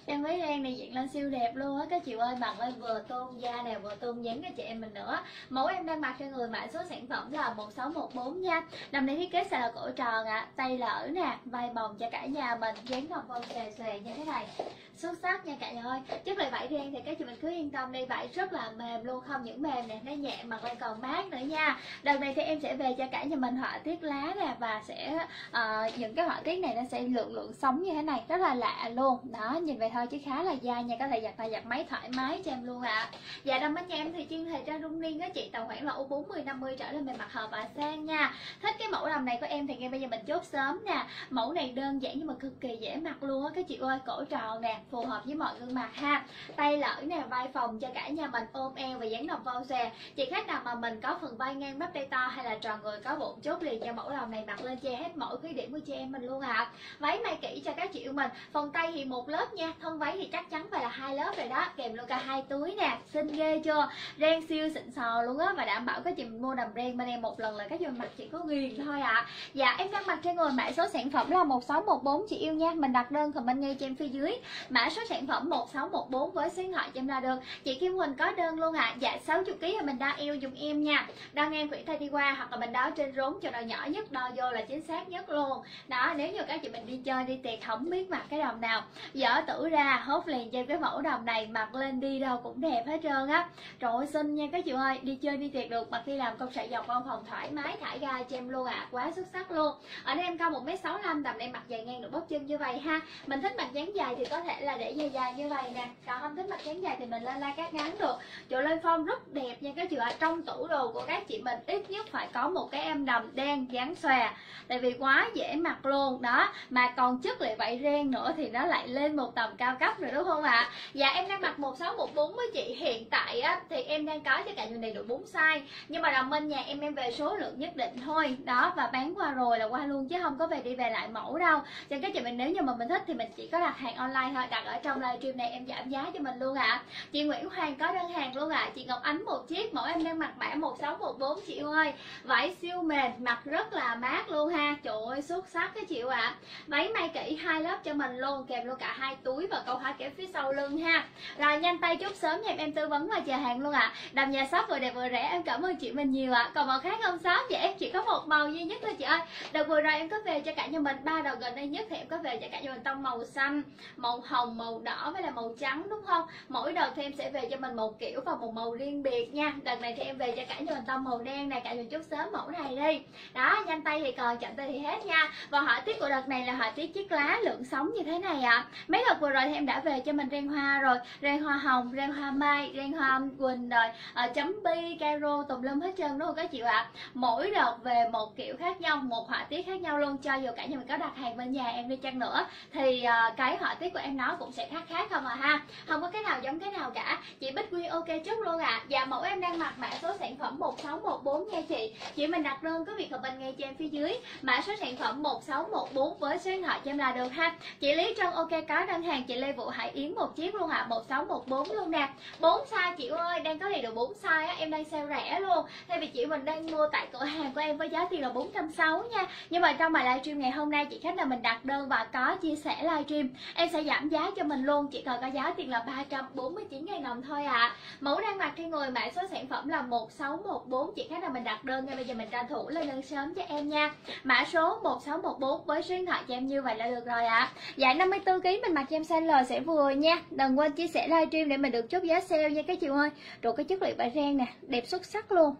em thấy đen này diện lên siêu đẹp luôn á. Các chị ơi mặc lên vừa tôn da nè vừa tôn dáng cho chị em mình nữa. Mẫu em đang mặc cho người mã số sản phẩm là 1614 nha. Đầm này thiết kế sẽ là cổ tròn ạ. À, tay lỡ nè vai bồng cho cả nhà mình. Dáng ngọc vòng xòe xòe như thế này. Xuất sắc nha cả nhà ơi. Chất liệu vải đen thì các chị mình cứ yên tâm đi. Vải rất là mềm luôn không những mềm nè nó nhẹ mà còn còn mát nữa nha. Đợt này thì em sẽ về cho cả nhà mình họa tiết lá nè và sẽ uh, những cái họa tiết này nó sẽ lượng lượng sống như thế này. Rất là lạ luôn. Đó nhìn về thôi chứ khá là dai nha, có thể giặt tay giặt máy thoải mái cho em luôn ạ à. dạ đầm bên nhà em thì chuyên thời trang rung niên á chị, tầm khoảng là u 40 50 trở lên bề mặt hợp và sang nha thích cái mẫu đầm này của em thì ngay bây giờ mình chốt sớm nè mẫu này đơn giản nhưng mà cực kỳ dễ mặc luôn á các chị ơi, cổ tròn nè, phù hợp với mọi gương mặt ha tay lỡ nè, vai phòng cho cả nhà mình ôm eo và dáng đồng vâu xòe chị khách nào mà mình có phần vai ngang bắp tay to hay là tròn người có bụng, chốt liền cho mẫu đầm này mặc lên che hết mọi khuyết điểm của chị em mình luôn ạ à. váy may kỹ cho các chị yêu mình, phần tay thì một lớp nha thân váy thì chắc chắn phải là hai lớp rồi đó. Kèm luôn cả hai túi nè. Xinh ghê chưa? Ren siêu xịn sò luôn á và đảm bảo các chị mua đầm ren bên em một lần là các chị mặc chỉ có ghiền thôi ạ. À. dạ em đang mặc trên người mã số sản phẩm là 1614 chị yêu nha. Mình đặt đơn comment ngay cho em phía dưới. Mã số sản phẩm 1614 với số điện thoại cho em là được. Chị Kim Huỳnh có đơn luôn ạ. À. dạ 60 kg thì mình đo eo dùng em nha. Đo ngang quỹ thay đi qua hoặc là mình đo trên rốn cho đo nhỏ nhất, đo vô là chính xác nhất luôn. Đó, nếu như các chị mình đi chơi, đi tiệc không biết mặc cái đầm nào. Dở tử ra ra, hốt liền cho cái mẫu đầm này mặc lên đi đâu cũng đẹp hết trơn á. Trời ơi, xinh nha các chị ơi, đi chơi đi tiệc được, mặc đi làm công sở dọc văn phòng thoải mái thải ga cho em luôn ạ à. quá xuất sắc luôn. Ở đây em cao một m sáu tầm đây mặc dài ngang được bắp chân như vậy ha. Mình thích mặc dáng dài thì có thể là để dài dài như vậy nè. Còn không thích mặc dáng dài thì mình lên la cát ngắn được. Chỗ lên form rất đẹp nha các chị ạ. Trong tủ đồ của các chị mình ít nhất phải có một cái em đầm đen dáng xòe, tại vì quá dễ mặc luôn. Đó, mà còn chất liệu vậy ren nữa thì nó lại lên một tầm cao cấp rồi đúng không ạ à? dạ em đang mặc 1614 với chị hiện tại á, thì em đang có cho cả nhà đầy đủ 4 size nhưng mà đồng minh nhà em em về số lượng nhất định thôi đó, và bán qua rồi là qua luôn, chứ không có về đi về lại mẫu đâu cho các chị mình, nếu như mà mình thích thì mình chỉ có đặt hàng online thôi đặt ở trong livestream này, em giảm giá cho mình luôn ạ à. chị Nguyễn Hoàng có đơn hàng luôn ạ à. chị Ngọc Ánh một chiếc mẫu em đang mặc bản 1614 chị ơi vải siêu mềm, mặc rất là mát luôn ha trời ơi, xuất sắc cái chịu ạ à. váy may kỹ hai lớp cho mình luôn, kèm luôn cả hai túi và câu hỏi kéo phía sau lưng ha rồi, nhanh tay chút sớm nha, em tư vấn và chờ hàng luôn ạ à. đầm nhà shop vừa đẹp vừa rẻ, em cảm ơn chị mình nhiều ạ à. còn màu khác không shop vậy em chỉ có một màu duy nhất thôi chị ơi đợt vừa rồi em có về cho cả nhà mình, ba đầu gần đây nhất thì em có về cho cả nhà mình tông màu xanh, màu hồng, màu đỏ với là màu trắng, đúng không mỗi đợt thì em sẽ về cho mình một kiểu và một màu riêng biệt nha đợt này thì em về cho cả nhà mình tông màu đen này cả nhà chút sớm mẫu này đi đó, nhanh tay thì còn chậm tay thì hết nha và họa tiết của đợt này là họa tiết chiếc lá lượng sống như thế này ạ à. mấy đợt vừa rồi thì em đã về cho mình ren hoa rồi. Ren hoa hồng ren hoa mai ren hoa quỳnh rồi à, chấm bi caro tùm lum hết trơn đúng không các chị ạ? À? mỗi đợt về một kiểu khác nhau một họa tiết khác nhau luôn cho dù cả nhà mình có đặt hàng bên nhà em đi chăng nữa thì à, cái họa tiết của em nó cũng sẽ khác khác không à ha? Không có cái nào giống cái nào cả. Chị bích quy ok trước luôn ạ. À. và mẫu em đang mặc mã số sản phẩm 1614 nha chị. Chị mình đặt đơn có việc hợp bên ngay cho em phía dưới. Mã số sản phẩm 1614 với số điện thoại cho em là được ha? Chị Lý Trân ok có đơn hàng chị Lê Vũ Hải Yến một chiếc luôn ạ à, 1614 luôn nè. 4 size chị ơi đang có đầy đủ 4 size á em đang sale rẻ luôn. Thay vì chị mình đang mua tại cửa hàng của em với giá tiền là 460 nha. Nhưng mà trong bài livestream ngày hôm nay chị khách là mình đặt đơn và có chia sẻ livestream em sẽ giảm giá cho mình luôn. Chỉ cần có giá tiền là 349 000 đồng thôi ạ. À. mẫu đang mặc trên người mã số sản phẩm là 1614 chị khách là mình đặt đơn ngay bây giờ mình tranh thủ lên đơn sớm cho em nha. Mã số 1614 với số điện thoại cho em như vậy là được rồi ạ. À. dạ 54 kg mình mặc cho em size L sẽ vừa nha. Đừng quên chia sẻ livestream để mình được chốt giá sale nha các chị ơi. Rồi cái chất liệu vải ren nè, đẹp xuất sắc luôn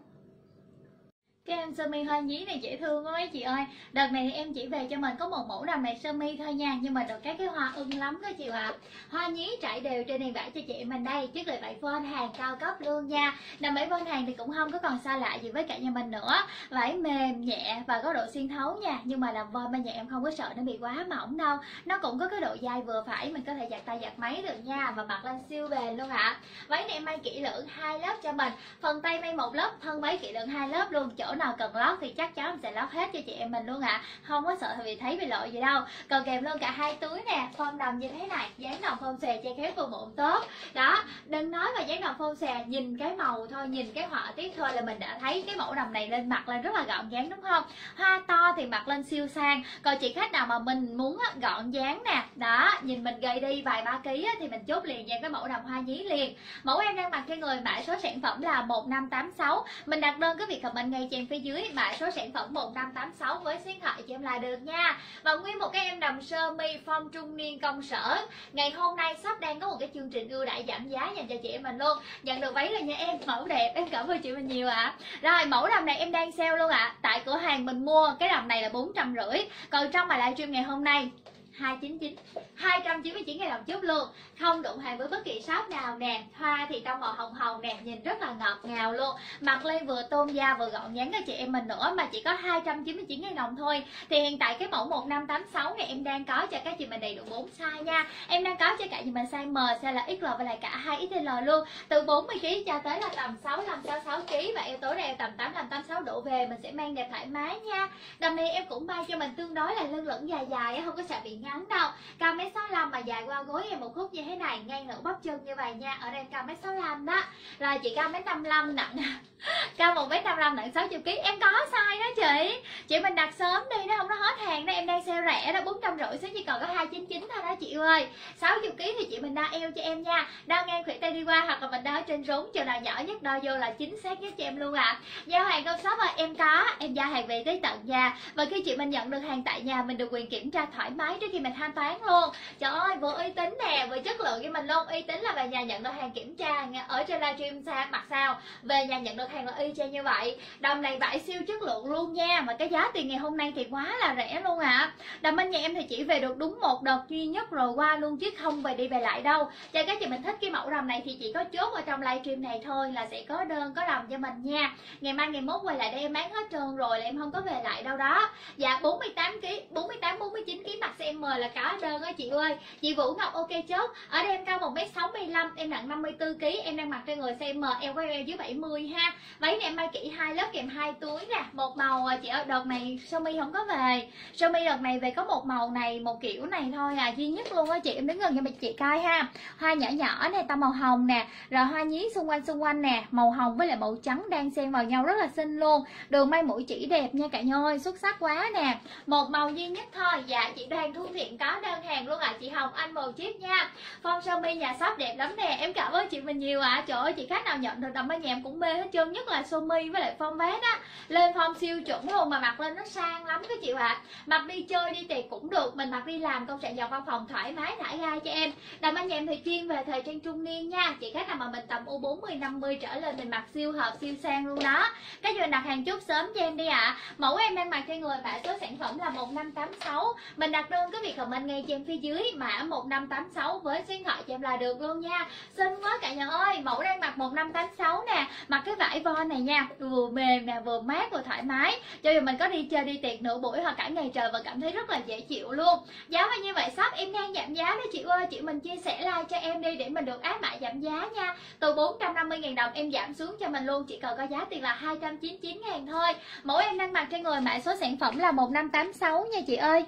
cái em sơ mi hoa nhí này dễ thương quá mấy chị ơi đợt này thì em chỉ về cho mình có một mẫu đầm này sơ mi thôi nha, nhưng mà được các cái hoa ưng lắm đó chị ạ à. hoa nhí trải đều trên nền vải cho chị mình đây chất liệu vải von hàng cao cấp luôn nha đầm vải von hàng thì cũng không có còn xa lạ gì với cả nhà mình nữa vải mềm, nhẹ và có độ xuyên thấu nha, nhưng mà làm von bên nhà em không có sợ nó bị quá mỏng đâu nó cũng có cái độ dai vừa phải, mình có thể giặt tay giặt máy được nha, và mặc lên siêu bền luôn ạ à. váy này em may kỹ lưỡng hai lớp cho mình, phần tay may một lớp, thân váy kỹ lưỡng hai lớp luôn, chỗ nào cần lót thì chắc chắn sẽ lót hết cho chị em mình luôn ạ. À. không có sợ vì thấy bị lộ gì đâu. Còn kèm luôn cả hai túi nè. Phong đồng như thế này dáng đồng phong xè che khéo vừa mụn tốt. Đó, đừng nói mà dáng đồng phong xè, nhìn cái màu thôi, nhìn cái họa tiết thôi là mình đã thấy cái mẫu đầm này lên mặt lên rất là gọn dáng đúng không? Hoa to thì mặc lên siêu sang. Còn chị khách nào mà mình muốn gọn dáng nè, đó, nhìn mình gầy đi vài ba ký thì mình chốt liền nha, cái mẫu đầm hoa nhí liền. Mẫu em đang mặc trên người mã số sản phẩm là 1586 mình đặt đơn cái việc comment ngay trên phía dưới mã số sản phẩm 1586 với số điện thoại cho em là được nha. Và nguyên một cái em đầm sơ mi phong trung niên công sở. Ngày hôm nay shop đang có một cái chương trình ưu đãi giảm giá dành cho chị em mình luôn. Nhận được váy rồi nha em, mẫu đẹp. Em cảm ơn chị mình nhiều ạ. À. rồi, mẫu đầm này em đang sale luôn ạ. À. tại cửa hàng mình mua, cái đầm này là bốn trăm rưỡi. Còn trong bài livestream ngày hôm nay 299 299 ngàn đồng chút luôn. Không đụng hàng với bất kỳ shop nào nè. Hoa thì tông màu hồng hồng nè, nhìn rất là ngọt ngào luôn. Mặt lên vừa tôn da vừa gọn nhắn cho chị em mình nữa, mà chỉ có 299 ngàn đồng thôi. Thì hiện tại cái mẫu 1586 này em đang có cho các chị mình đầy đủ 4 size nha. Em đang có cho cả chị mình size M, size là XL và lại cả 2XL luôn. Từ 40kg cho tới là tầm 65 66kg và eo tối này tầm 85 86 độ về, mình sẽ mang đẹp thoải mái nha. Đầm này em cũng bay cho mình tương đối là lưng lửng dài dài không có sợ bị ngắn đâu. Cao mét 65 mà dài qua gối em một khúc như thế này, ngang nửa bắp chân như vậy nha. Ở đây cao mét 65 đó. Rồi chị cao mét 55 nặng cao một mét 55 nặng 60 kg em có size đó chị. Chị mình đặt sớm đi, nó không nó hết hàng đó. Em đang sale rẻ đó, bốn trăm rưỡi số chỉ còn có hai chín chín thôi đó chị ơi. 60 kg thì chị mình đo eo cho em nha. Đo ngang khuỷu tay đi qua hoặc là mình đo trên rốn chiều nào nhỏ nhất đo vô là chính xác nhất cho em luôn ạ. À. giao hàng công shop ơi, em có. Em giao hàng về tới tận nhà. Và khi chị mình nhận được hàng tại nhà, mình được quyền kiểm tra thoải mái trước khi mình thanh toán luôn. Trời ơi vừa uy tín nè vừa chất lượng cho mình luôn. Uy tín là về nhà nhận được hàng kiểm tra ở trên livestream sao, mặt sao? Về nhà nhận được hàng là y chang như vậy. Đầm này vải siêu chất lượng luôn nha, mà cái giá tiền ngày hôm nay thì quá là rẻ luôn ạ. À. đầm bên nhà em thì chỉ về được đúng một đợt duy nhất rồi qua luôn, chứ không về đi về lại đâu. Cho các chị mình thích cái mẫu đầm này thì chỉ có chốt ở trong livestream này thôi, là sẽ có đơn, có đầm cho mình nha. Ngày mai, ngày mốt quay lại đây em bán hết trơn rồi là em không có về lại đâu đó. Dạ 48 kg 48 49 kg mặt xem là cá đơn á, chị ơi chị Vũ Ngọc, ok chốt. Ở đây em cao 1m65 em nặng 54 kg em đang mặc trên người size M em quay em dưới 70 ha. Váy này em may kỹ hai lớp kèm hai túi nè, một màu à, chị ơi, đợt này sơ mi không có về. Sơ mi đợt này về có một màu này, một kiểu này thôi à duy nhất luôn á chị. Em đứng gần cho chị coi ha. Hoa nhỏ nhỏ này tông màu hồng nè, rồi hoa nhí xung quanh xung quanh nè, màu hồng với lại màu trắng đang xen vào nhau rất là xinh luôn. Đường may mũi chỉ đẹp nha cả nhà ơi, xuất sắc quá nè. Một màu duy nhất thôi. Dạ chị đang thu thiện có đơn hàng luôn ạ à. chị hồng, anh màu chiếc nha phong sơ mi nhà shop đẹp lắm nè em cảm ơn chị mình nhiều ạ à. trời ơi, chị khách nào nhận được đầm ba nhà em cũng mê hết trơn, nhất là sơ mi với lại phong vest á lên phong siêu chuẩn luôn mà mặc lên nó sang lắm các chị ạ à. mặc đi chơi đi tiệc cũng được, mình mặc đi làm công sẽ vào văn phòng thoải mái thải ga cho em đầm ba nhà em thì chuyên về thời trang trung niên nha chị khách nào mà mình tầm u 40 50 trở lên mình mặc siêu hợp, siêu sang luôn đó các chị đặt hàng chút sớm cho em đi ạ à. mẫu em đang mặc trên người mã số sản phẩm là 1586 mình đặt đơn cứ việc comment ngay trên phía dưới mã 1586 với số điện thoại cho em là được luôn nha. Xinh quá cả nhà ơi, mẫu đang mặc 1586 nè, mặc cái vải vo này nha. Vừa mềm nè, vừa mát, vừa thoải mái. Cho dù mình có đi chơi, đi tiệc nửa buổi hoặc cả ngày trời và cảm thấy rất là dễ chịu luôn. Giá bao nhiêu vậy, shop em đang giảm giá đó chị ơi. Chị mình chia sẻ like cho em đi để mình được áp mã giảm giá nha. Từ 450.000 đồng em giảm xuống cho mình luôn. Chỉ cần có giá tiền là 299 ngàn thôi. Mẫu em đang mặc trên người mã số sản phẩm là 1586 nha chị ơi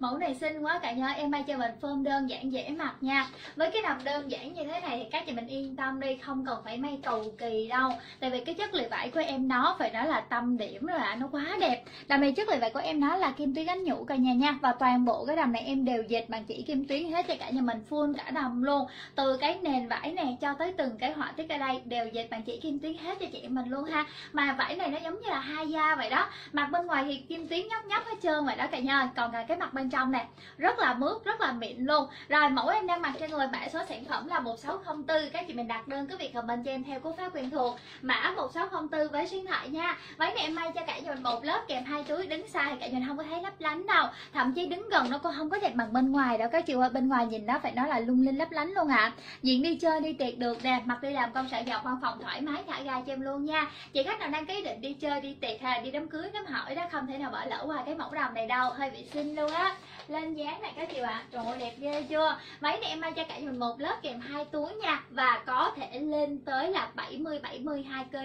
mẫu này xinh quá, cả nhà em may cho mình phơm đơn giản dễ mặc nha. Với cái đầm đơn giản như thế này thì các chị mình yên tâm đi, không cần phải may cầu kỳ đâu. Tại vì cái chất liệu vải của em nó, phải nói là tâm điểm rồi ạ nó quá đẹp. Đầm này chất liệu vải của em nó là kim tuyến gánh nhũ cả nhà nha. Và toàn bộ cái đầm này em đều dệt bằng chỉ kim tuyến hết cho cả nhà mình, full cả đầm luôn. Từ cái nền vải này cho tới từng cái họa tiết ở đây đều dệt bằng chỉ kim tuyến hết cho chị em mình luôn ha. Mà vải này nó giống như là hai da vậy đó. Mặt bên ngoài thì kim tuyến nhóc nhóc hết trơn vậy đó cả nhà. Còn cái mặt bên trong nè rất là mướt, rất là mịn luôn. Rồi mẫu em đang mặc trên người mã số sản phẩm là 1604 các chị mình đặt đơn, cứ việc comment cho em theo cú pháp quen thuộc. Mã 1604 với số điện thoại nha. Váy này em may cho cả nhà mình một lớp kèm hai túi đứng xa thì cả nhà mình không có thấy lấp lánh đâu. Thậm chí đứng gần nó cũng không có đẹp bằng bên ngoài đâu. Các chị ơi bên ngoài nhìn nó, phải nói là lung linh lấp lánh luôn ạ. À. diện đi chơi đi tiệc được nè, mặc đi làm công sở dọc văn phòng thoải mái, thả ga cho em luôn nha. Chị khách nào đăng ký định đi chơi, đi tiệc hay là đi đám cưới, đám hỏi đó, không thể nào bỏ lỡ qua cái mẫu đầm này đâu. Hơi bị xinh luôn á lên dáng này các chị ạ à. trời ơi, đẹp ghê chưa váy này em mang cho cả mình một lớp kèm hai túi nha và có thể lên tới là 70 72 kg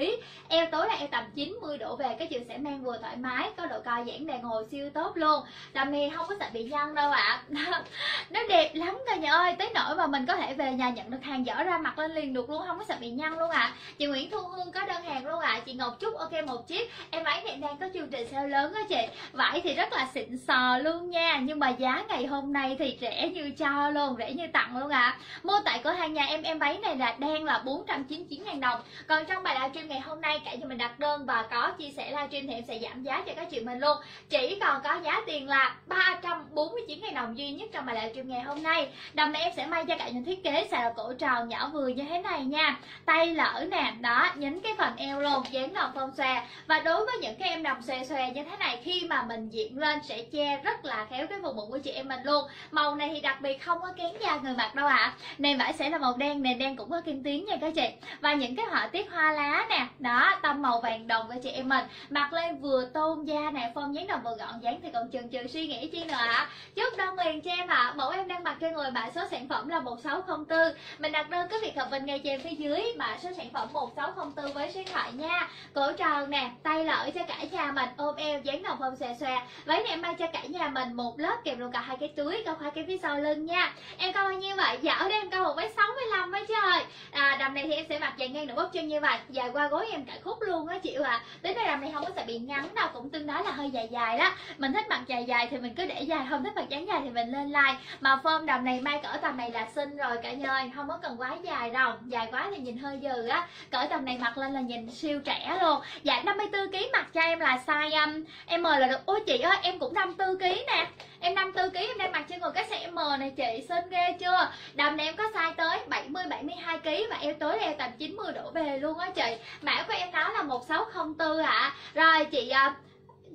eo tối là eo tầm 90 độ về, các chị sẽ mang vừa thoải mái, có độ co giãn đàn hồi siêu tốt luôn đầm này không có sợ bị nhăn đâu ạ à. nó đẹp lắm cả nhà ơi, tới nỗi mà mình có thể về nhà nhận được hàng dở ra mặc lên liền được luôn, không có sợ bị nhăn luôn ạ à. chị Nguyễn Thu Hương có đơn hàng luôn ạ à. chị Ngọc Trúc, ok một chiếc em ấy hiện đang có chương trình sale lớn á chị vải thì rất là xịn sò luôn nha nhưng mà giá ngày hôm nay thì rẻ như cho luôn, rẻ như tặng luôn ạ. À. mua tại cửa hàng nhà em em váy này là đang là 499 ngàn đồng. Còn trong bài livestream ngày hôm nay, cả nhà mình đặt đơn và có chia sẻ livestream thì em sẽ giảm giá cho các chị mình luôn. Chỉ còn có giá tiền là 349 ngàn đồng duy nhất trong bài livestream ngày hôm nay. Đầm này em sẽ may cho cả những thiết kế xà cổ tròn, nhỏ vừa như thế này nha. Tay lỡ nè, đó, nhấn cái phần eo luôn dáng đồng phong xòe. Và đối với những cái em đồng xòe xòe như thế này, khi mà mình diện lên sẽ che rất là khéo cái vùng bụng của chị em mình luôn màu này thì đặc biệt không có kén da người mặc đâu ạ à. nền vải sẽ là màu đen, nền đen cũng có kim tuyến nha các chị và những cái họa tiết hoa lá nè, đó, tông màu vàng đồng với chị em mình mặc lên vừa tôn da nè, form dáng đồng vừa gọn dáng thì còn chừng chừng suy nghĩ chi nữa ạ à. chúc đơn liền cho em ạ à. mẫu em đang mặc trên người mã số sản phẩm là 1604 mình đặt đơn cứ việc hợp bình ngay em phía dưới mã số sản phẩm 1604 với số điện thoại nha cổ tròn nè, tay lỡ cho cả nhà mình, ôm eo dáng đồng phong xòe xòe váy này em may cho cả nhà mình một lớp kèm luôn cả hai cái túi cả hai cái phía sau lưng nha. Em cao bao nhiêu vậy? Dạ ở đây em cao một mấy sáu mươi lăm mấy trời à, đầm này thì em sẽ mặc dài ngang nửa bắp chân như vậy dài qua gối em cả khúc luôn á chịu à đến đây đầm này không có sợ bị ngắn đâu cũng tương đối là hơi dài dài đó. Mình thích mặc dài dài thì mình cứ để dài không thích mặc dáng dài thì mình lên like. Mà form đầm này may cỡ tầm này là xinh rồi cả nhà ơi không có cần quá dài đâu. Dài quá thì nhìn hơi dừ á. Cỡ tầm này mặc lên là nhìn siêu trẻ luôn. Dạ 54 kg mặc cho em là size um, M là được. Ôi chị ơi em cũng 54 kg nè em 54 kg em đang mặc trên người cái size M này chị. Xinh ghê chưa? Đầm này em có size tới 70 72 kg và eo tối eo tầm 90 đổ về luôn á chị. Mã của em đó là 1604 ạ. À. rồi chị uh,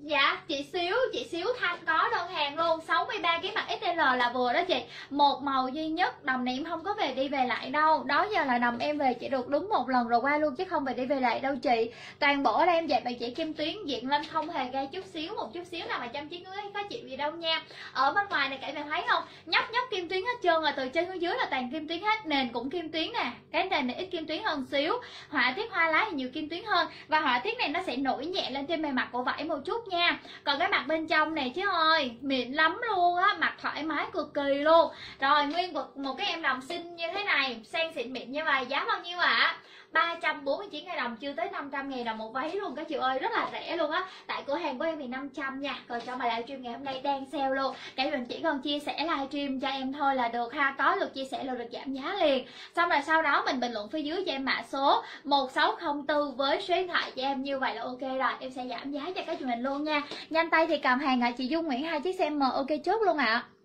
Dạ, chị xíu, chị xíu thanh có đơn hàng luôn. 63 cái mặt XL là vừa đó chị. Một màu duy nhất, đầm này em không có về đi về lại đâu. Đó giờ là đầm em về chỉ được đúng một lần rồi qua luôn Chứ không về đi về lại đâu chị. Toàn bộ ở đây em dạy bạn chị kim tuyến diện lên không hề gai chút xíu Một chút xíu nào mà chăm chiến cưới có chịu gì đâu nha. Ở bên ngoài này cả bạn thấy không? Nhóc nhóc kim tuyến hết trơn rồi từ trên xuống dưới là toàn kim tuyến hết Nền cũng kim tuyến nè. Cái nền này ít kim tuyến hơn xíu. Họa tiết hoa lá thì nhiều kim tuyến hơn. Và họa tiết này nó sẽ nổi nhẹ lên trên bề mặt của vải một chút nha còn cái mặt bên trong này chứ ơi, mịn lắm luôn á, mặt thoải mái cực kỳ luôn rồi nguyên một một cái em đồng xinh như thế này sang xịn mịn như vậy, giá bao nhiêu ạ à? 349 ngàn đồng, chưa tới 500 ngàn đồng một váy luôn các chị ơi, rất là rẻ luôn á. Tại cửa hàng của em thì 500 nha. Còn cho mà livestream ngày hôm nay đang sale luôn. Cái mình chỉ cần chia sẻ livestream cho em thôi là được ha. Có được chia sẻ là được giảm giá liền. Xong rồi sau đó mình bình luận phía dưới cho em mã số 1604 với số điện thoại cho em. Như vậy là ok rồi. Em sẽ giảm giá cho các chị mình luôn nha. Nhanh tay thì cầm hàng ạ. À. chị Dung Nguyễn hai chiếc xe M ok chốt luôn ạ. à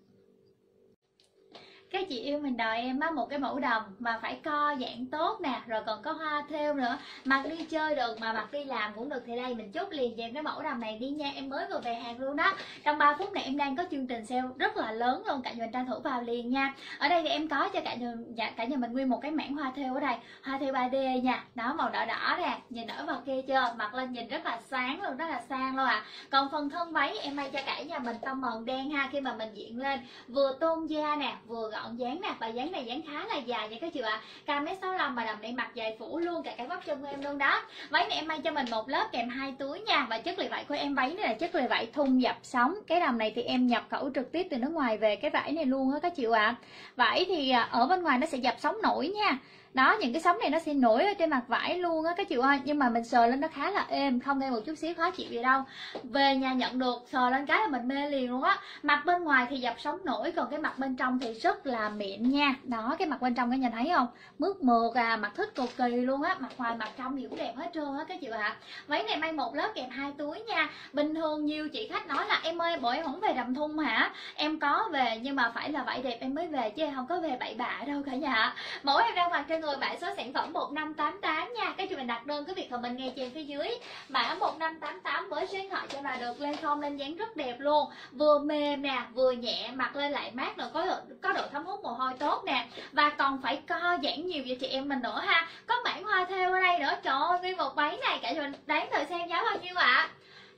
các chị yêu mình đòi em á một cái mẫu đồng mà phải co dạng tốt nè rồi còn có hoa thêu nữa. Mặc đi chơi được mà mặc đi làm cũng được thì đây mình chốt liền cho em cái mẫu đồng này đi nha. Em mới vừa về hàng luôn đó trong 3 phút này em đang có chương trình sale rất là lớn luôn cả nhà mình tranh thủ vào liền nha. Ở đây thì em có cho cả nhà dạ, cả nhà mình nguyên một cái mảng hoa thêu ở đây. Hoa thêu 3D nha đó màu đỏ đỏ nè nhìn nổi vào kia chưa? Mặc lên nhìn rất là sáng luôn rất là sang luôn à còn phần thân váy em may cho cả nhà mình tông màu đen ha khi mà mình diện lên. Vừa tôn da nè vừa gọn chọn dáng nè và dáng này dáng khá là dài nha các chị ạ. Cao mét sáu mà đầm này mặc dài phủ luôn cả cái bắp chân của em luôn đó. Váy này em may cho mình một lớp kèm hai túi nha. Và chất liệu vải của em váy này là chất liệu vải thun dập sóng. Cái đầm này thì em nhập khẩu trực tiếp từ nước ngoài về cái vải này luôn á các chị ạ. Vải thì à, ở bên ngoài nó sẽ dập sóng nổi nha đó, những cái sóng này nó sẽ nổi ở trên mặt vải luôn á, các chị ơi nhưng mà mình sờ lên nó khá là êm, không gây một chút xíu khó chịu gì đâu. Về nhà nhận được, sờ lên cái là mình mê liền luôn á. Mặt bên ngoài thì dập sóng nổi, còn cái mặt bên trong thì rất là mịn nha. Đó, cái mặt bên trong các nhà thấy không? Mướt mượt à mặt thích cực kỳ luôn á. Mặt ngoài, mặt trong thì cũng đẹp hết trơn á, các chị ạ. À. váy này may một, lớp kèm hai túi nha. Bình thường nhiều chị khách nói là, em ơi bộ em không về đầm thun hả? Em có về, nhưng mà phải là vải đẹp em mới về, chứ em không có về bậy bạ đâu cả nhà mẫu em đang mặc trên người mã số sản phẩm 1588 nha. Các chị mình đặt đơn cái việc comment nghe trên phía dưới. Mã 1588 với số điện thoại cho là được lên không lên dáng rất đẹp luôn. Vừa mềm nè vừa nhẹ mặc lên lại mát rồi có độ, có độ thấm hút mồ hôi tốt nè. Và còn phải co giãn nhiều cho chị em mình nữa ha. Có bản hoa theo ở đây nữa. Trời ơi nguyên một váy này cả chị mình đáng thời xem giá bao nhiêu ạ? À?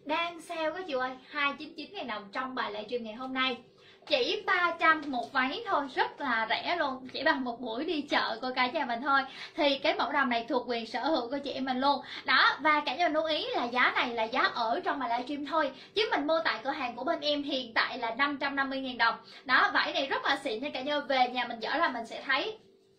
đang sale các chị ơi 299 ngàn đồng trong bài lệ truyền ngày hôm nay chỉ 300 một váy thôi, rất là rẻ luôn. Chỉ bằng một buổi đi chợ của cả nhà mình thôi. Thì cái mẫu đầm này thuộc quyền sở hữu của chị em mình luôn. Đó, và cả nhà lưu ý là giá này là giá ở trong mà livestream thôi. Chứ mình mua tại cửa hàng của bên em hiện tại là 550.000 đồng. Đó, vải này rất là xịn nha cả nhà. Về nhà mình dở là mình sẽ thấy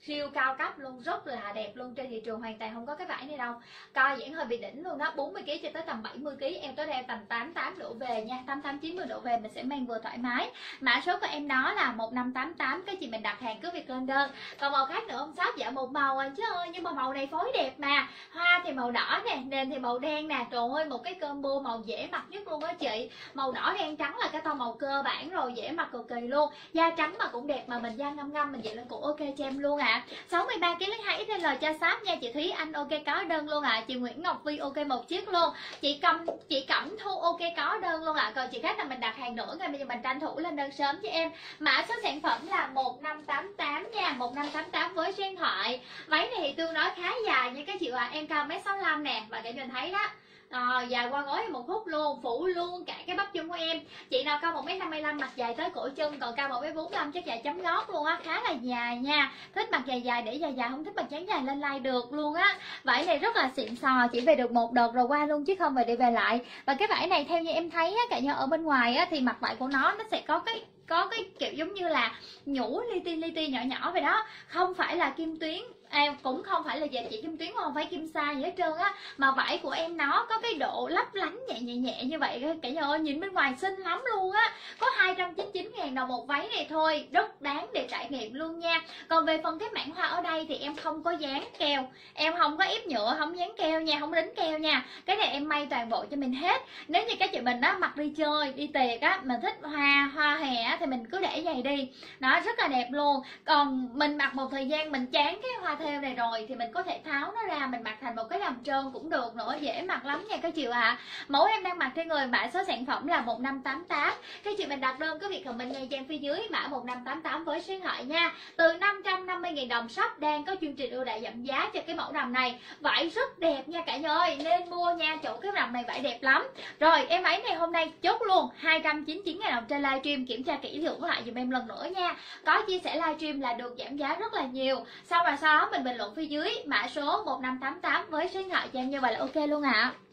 siêu cao cấp luôn, rất là đẹp luôn trên thị trường hoàn toàn không có cái vải này đâu. Co giãn hơi bị đỉnh luôn đó 40 kg cho tới tầm 70 kg em tới đây tầm 88 độ về nha 88 90 độ về mình sẽ mang vừa thoải mái. Mã số của em đó là 1588 cái chị mình đặt hàng cứ việc lên đơn. Còn màu khác nữa, không sắp dạ một màu à chứ ơi, nhưng mà màu này phối đẹp mà. Hoa thì màu đỏ nè, nền thì màu đen nè. Trời ơi, một cái combo màu dễ mặc nhất luôn á chị. Màu đỏ, đen, trắng là cái tông màu cơ bản rồi, dễ mặc cực kỳ luôn. Da trắng mà cũng đẹp mà, mình da ngâm ngâm mình vậy lên cũng ok cho em luôn à 63 kg lấy 2 XL cho shop nha chị Thúy, Anh ok có đơn luôn ạ à. chị Nguyễn Ngọc Vi ok một chiếc luôn chị Cầm, chị Cẩm Thu ok có đơn luôn ạ à. còn chị khác là mình đặt hàng nữa ngày, bây giờ mình tranh thủ lên đơn sớm cho em mã số sản phẩm là 1588 nha 1588 với số điện thoại váy này thì tương đối khá dài như các chị ạ à. em cao mét 65 nè và để mình thấy đó à, dài qua gối một hút luôn phủ luôn cả cái bắp chân của em. Chị nào cao một m năm mươi mặt dài tới cổ chân còn cao một m bốn chắc dài chấm gót luôn á khá là dài nha. Thích mặt dài dài để dài dài không thích mặt chán dài lên like được luôn á. Vải này rất là xịn sò chỉ về được một đợt rồi qua luôn chứ không về đi về lại. Và cái vải này theo như em thấy á cả nhà ở bên ngoài á thì mặt vải của nó nó sẽ có cái có cái kiểu giống như là nhũ li ti li ti nhỏ nhỏ vậy đó. Không phải là kim tuyến em cũng không phải là dệt chỉ kim tuyến không phải kim sa gì hết trơn á. Mà vải của em nó có cái độ lấp lánh nhẹ nhẹ nhẹ như vậy cả nhà ơi, nhìn bên ngoài xinh lắm luôn á. Có 299 ngàn đồng một váy này thôi. Rất đáng để trải nghiệm luôn nha. Còn về phần cái mảng hoa ở đây thì em không có dán keo. Em không có ép nhựa, không dán keo nha, không đính keo nha. Cái này em may toàn bộ cho mình hết. Nếu như các chị mình đó mặc đi chơi, đi tiệc á mình thích hoa hoa hè thì mình cứ để giày đi. Nó rất là đẹp luôn. Còn mình mặc một thời gian mình chán cái hoa theo này rồi thì mình có thể tháo nó ra, mình mặc thành một cái đầm trơn cũng được nữa, dễ mặc lắm nha các chị ạ. À. mẫu em đang mặc trên người mã số sản phẩm là 1588 các chị mình đặt đơn có việc comment ngay trang phía dưới mã 1588 với số điện thoại nha. Từ 550.000 đồng shop đang có chương trình ưu đãi giảm giá cho cái mẫu đầm này. Vải rất đẹp nha cả nhà ơi, nên mua nha, chỗ cái đầm này vải đẹp lắm. Rồi, em ấy này hôm nay chốt luôn 299 000 đồng trên livestream kiểm tra kỹ lưỡng lại dùm em lần nữa nha. Có chia sẻ livestream là được giảm giá rất là nhiều. Sau và sau đó mình bình luận phía dưới mã số 1588 với số điện thoại cho em như vậy là ok luôn ạ. à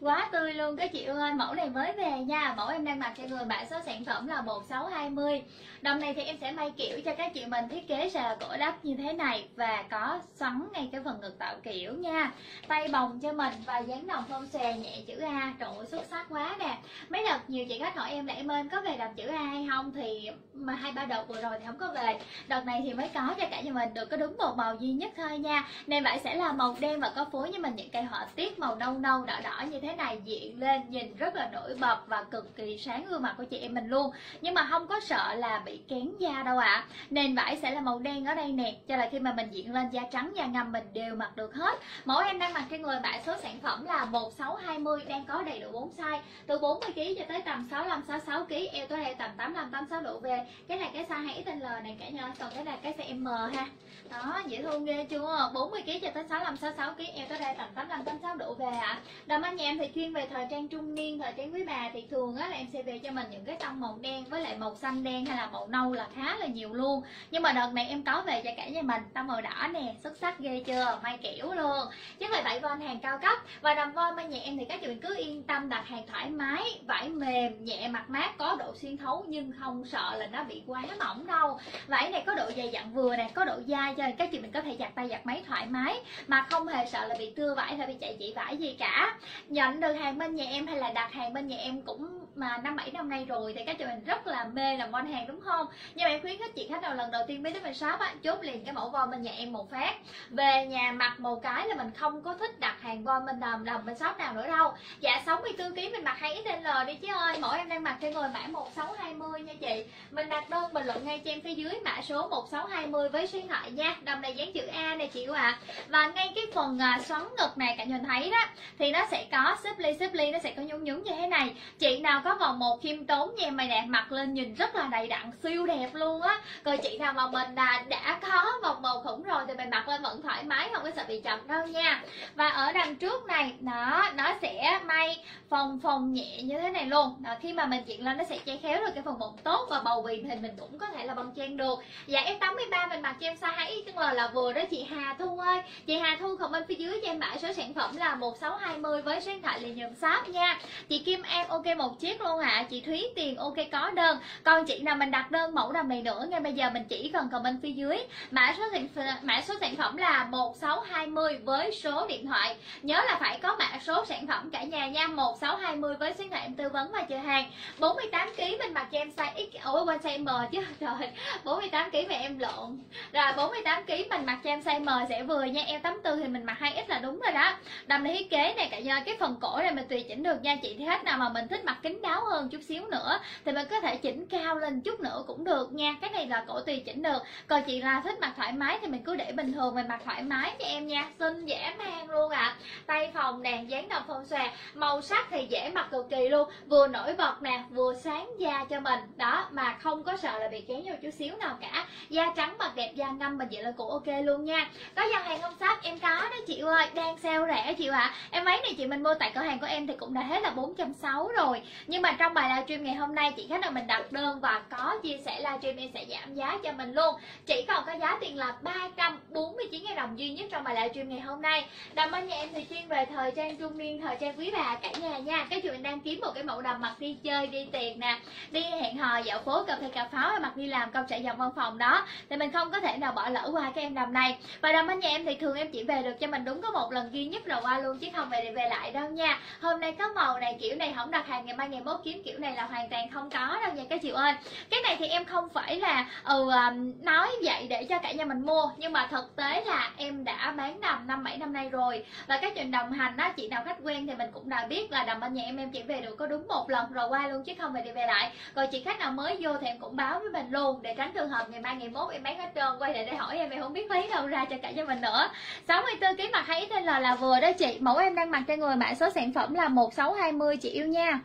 quá tươi luôn. Các chị ơi, mẫu này mới về nha. Mẫu em đang mặc cho người bạn số sản phẩm là 1620 Đầm này thì em sẽ may kiểu cho các chị mình thiết kế sờ là cổ đắp như thế này Và có xoắn ngay cái phần ngực tạo kiểu nha. Tay bồng cho mình và dán đồng phong xòe nhẹ chữ A. Trời ơi, xuất sắc quá nè. Mấy đợt nhiều chị khách hỏi em là em ơi có về đầm chữ A hay không? Thì mà hai ba đợt vừa rồi thì không có về. Đợt này thì mới có cho cả nhà mình được có đúng một màu duy nhất thôi nha. Nên vậy sẽ là màu đen và có phối với mình những cây họa tiết màu nâu nâu, đỏ đỏ như thế thế này, diện lên, nhìn rất là nổi bật và cực kỳ sáng gương mặt của chị em mình luôn. Nhưng mà không có sợ là bị kén da đâu ạ. À. nền vải sẽ là màu đen ở đây nè. Cho là khi mà mình diện lên da trắng, da ngâm mình đều mặc được hết. Mẫu em đang mặc trên người bạn số sản phẩm là 1620 đang có đầy đủ 4 size. Từ 40 kg cho tới tầm 65 66 kg eo tối đây tầm 85 86 độ về. Cái này cái size 2 XL này cả nhà. Còn cái này cái size M ha. Đó, dễ thương ghê chưa? 40 kg cho tới 65 66 kg eo tối đây tầm 85 86 độ về ạ. À. đầm anh nhà em thì chuyên về thời trang trung niên, thời trang quý bà thì thường á là em sẽ về cho mình những cái tông màu đen với lại màu xanh đen hay là màu nâu là khá là nhiều luôn. Nhưng mà đợt này em có về cho cả nhà mình tông màu đỏ nè, xuất sắc ghê chưa? May kiểu luôn. Chắc là vải von hàng cao cấp. Và đầm voi bên nhà em thì các chị mình cứ yên tâm đặt hàng thoải mái, vải mềm, nhẹ mặt mát, có độ xuyên thấu nhưng không sợ là nó bị quá mỏng đâu. Vải này có độ dày dặn vừa nè, có độ dai cho nên các chị mình có thể giặt tay giặt máy thoải mái. Mà không hề sợ là bị tưa vải hay bị chạy chỉ vải gì cả. Nhờ nhận được hàng bên nhà em hay là đặt hàng bên nhà em cũng mà năm bảy năm nay rồi thì các chị mình rất là mê làm von hàng, đúng không? Nhưng mà em khuyến khích chị khách nào lần đầu tiên biết đến mình shop á, chốt liền cái mẫu von bên nhà em một phát. Về nhà mặc một cái là mình không có thích đặt hàng von bên đầm đầm bên shop nào nữa đâu. Dạ 64 kg mình mặc hay XL đi chứ ơi. Mẫu em đang mặc trên người mã 1620 nha chị. Mình đặt đơn, bình luận ngay cho em phía dưới mã số 1620 với số điện thoại nha. Đầm này dán chữ A này chị ạ. À. và ngay cái phần à, xoắn ngực này cả nhìn thấy đó, thì nó sẽ có xếp ly xếp ly nó sẽ có nhún nhún như thế này. Chị nào có vòng một khiêm tốn nha em mày nè mặc lên nhìn rất là đầy đặn siêu đẹp luôn á. Rồi chị nào mà mình là đã có vòng bầu khủng rồi thì mình mặc lên vẫn thoải mái không có sợ bị chậm đâu nha. Và ở đằng trước này nó nó sẽ may phồng phồng nhẹ như thế này luôn. Đó, khi mà mình chuyện lên nó sẽ che khéo được cái phần bụng tốt và bầu bì thì mình cũng có thể là bông chen được. Dạ em 83 mình mặc cho em size 2 chân là vừa đó chị Hà Thu ơi. Chị Hà Thu comment phía dưới cho em mã số sản phẩm là 1620 với số điện thoại là nhầm shop nha. Chị Kim em ok một chiếc luôn ạ à. chị Thúy tiền ok có đơn. Còn chị nào mình đặt đơn mẫu đầm này nữa ngay bây giờ mình chỉ cần comment phía dưới. Mã số sản mã số sản phẩm là 1620 với số điện thoại. Nhớ là phải có mã số sản phẩm cả nhà nha. 1620 với số điện thoại em tư vấn và chờ hàng. 48 kg mình mặc cho em size X ở quên size M chứ. Trời 48 kg mà em lộn. Rồi 48 kg mình mặc cho em size M sẽ vừa nha. Em 84 thì mình mặc 2X là đúng rồi đó. Đầm này thiết kế này, cả nhà, cái phần cổ này mình tùy chỉnh được nha. Chị thì hết nào mà mình thích mặc kính đáo hơn chút xíu nữa thì mình có thể chỉnh cao lên chút nữa cũng được nha. Cái này là cổ tùy chỉnh được. Còn chị là thích mặc thoải mái thì mình cứ để bình thường mình mặc thoải mái cho em nha. Xinh, dễ mang luôn ạ. À. tay phòng nè, dáng đồng phong xòe, màu sắc thì dễ mặc cực kỳ luôn. Vừa nổi bật nè, vừa sáng da cho mình. Đó, mà không có sợ là bị kéo nhau chút xíu nào cả. Da trắng mặt đẹp, da ngâm mình vậy là cũng ok luôn nha. Có giao hàng không shop em có đó chị ơi. Đang sale rẻ chị ạ. À. em mấy này chị mình mua tại cửa hàng của em thì cũng đã hết là 460 rồi. Nhưng mà trong bài livestream ngày hôm nay, chị khách nào mình đặt đơn và có chia sẻ livestream em sẽ giảm giá cho mình luôn. Chỉ còn có giá tiền là 349 000 đồng duy nhất trong bài livestream ngày hôm nay. Đầm bên nhà em thì chuyên về thời trang trung niên, thời trang quý bà cả nhà nha. Các chị mình đang kiếm một cái mẫu đầm mặc đi chơi, đi tiệc nè, đi hẹn hò, dạo phố, cà phê, cà pháo hay mặc đi làm công sở dòng văn phòng đó. Thì mình không có thể nào bỏ lỡ qua cái em đầm này. Và đầm bên nhà em thì thường em chỉ về được cho mình đúng có một lần duy nhất rồi qua luôn, chứ không về về lại đâu nha. Hôm nay có màu này, kiểu này không đặt hàng ngày mai ngày mốt kiếm, kiểu này là hoàn toàn không có đâu nha các chị ơi. Cái này thì em không phải là ừ um, nói vậy để cho cả nhà mình mua, nhưng mà thực tế là em đã bán đầm năm bảy năm nay rồi. Và các chuyện đồng hành á, chị nào khách quen thì mình cũng đã biết là đầm bên nhà em em chỉ về được có đúng một lần rồi qua luôn, chứ không về đi về lại. Còn chị khách nào mới vô thì em cũng báo với mình luôn, để tránh trường hợp ngày mai ngày mốt em bán hết trơn, quay lại để hỏi em em không biết lấy đâu ra cho cả nhà mình nữa. 64 kg mặt hay tên là là vừa đó chị. Mẫu em đang mặc trên người mã số sản phẩm là 1620 chị yêu nha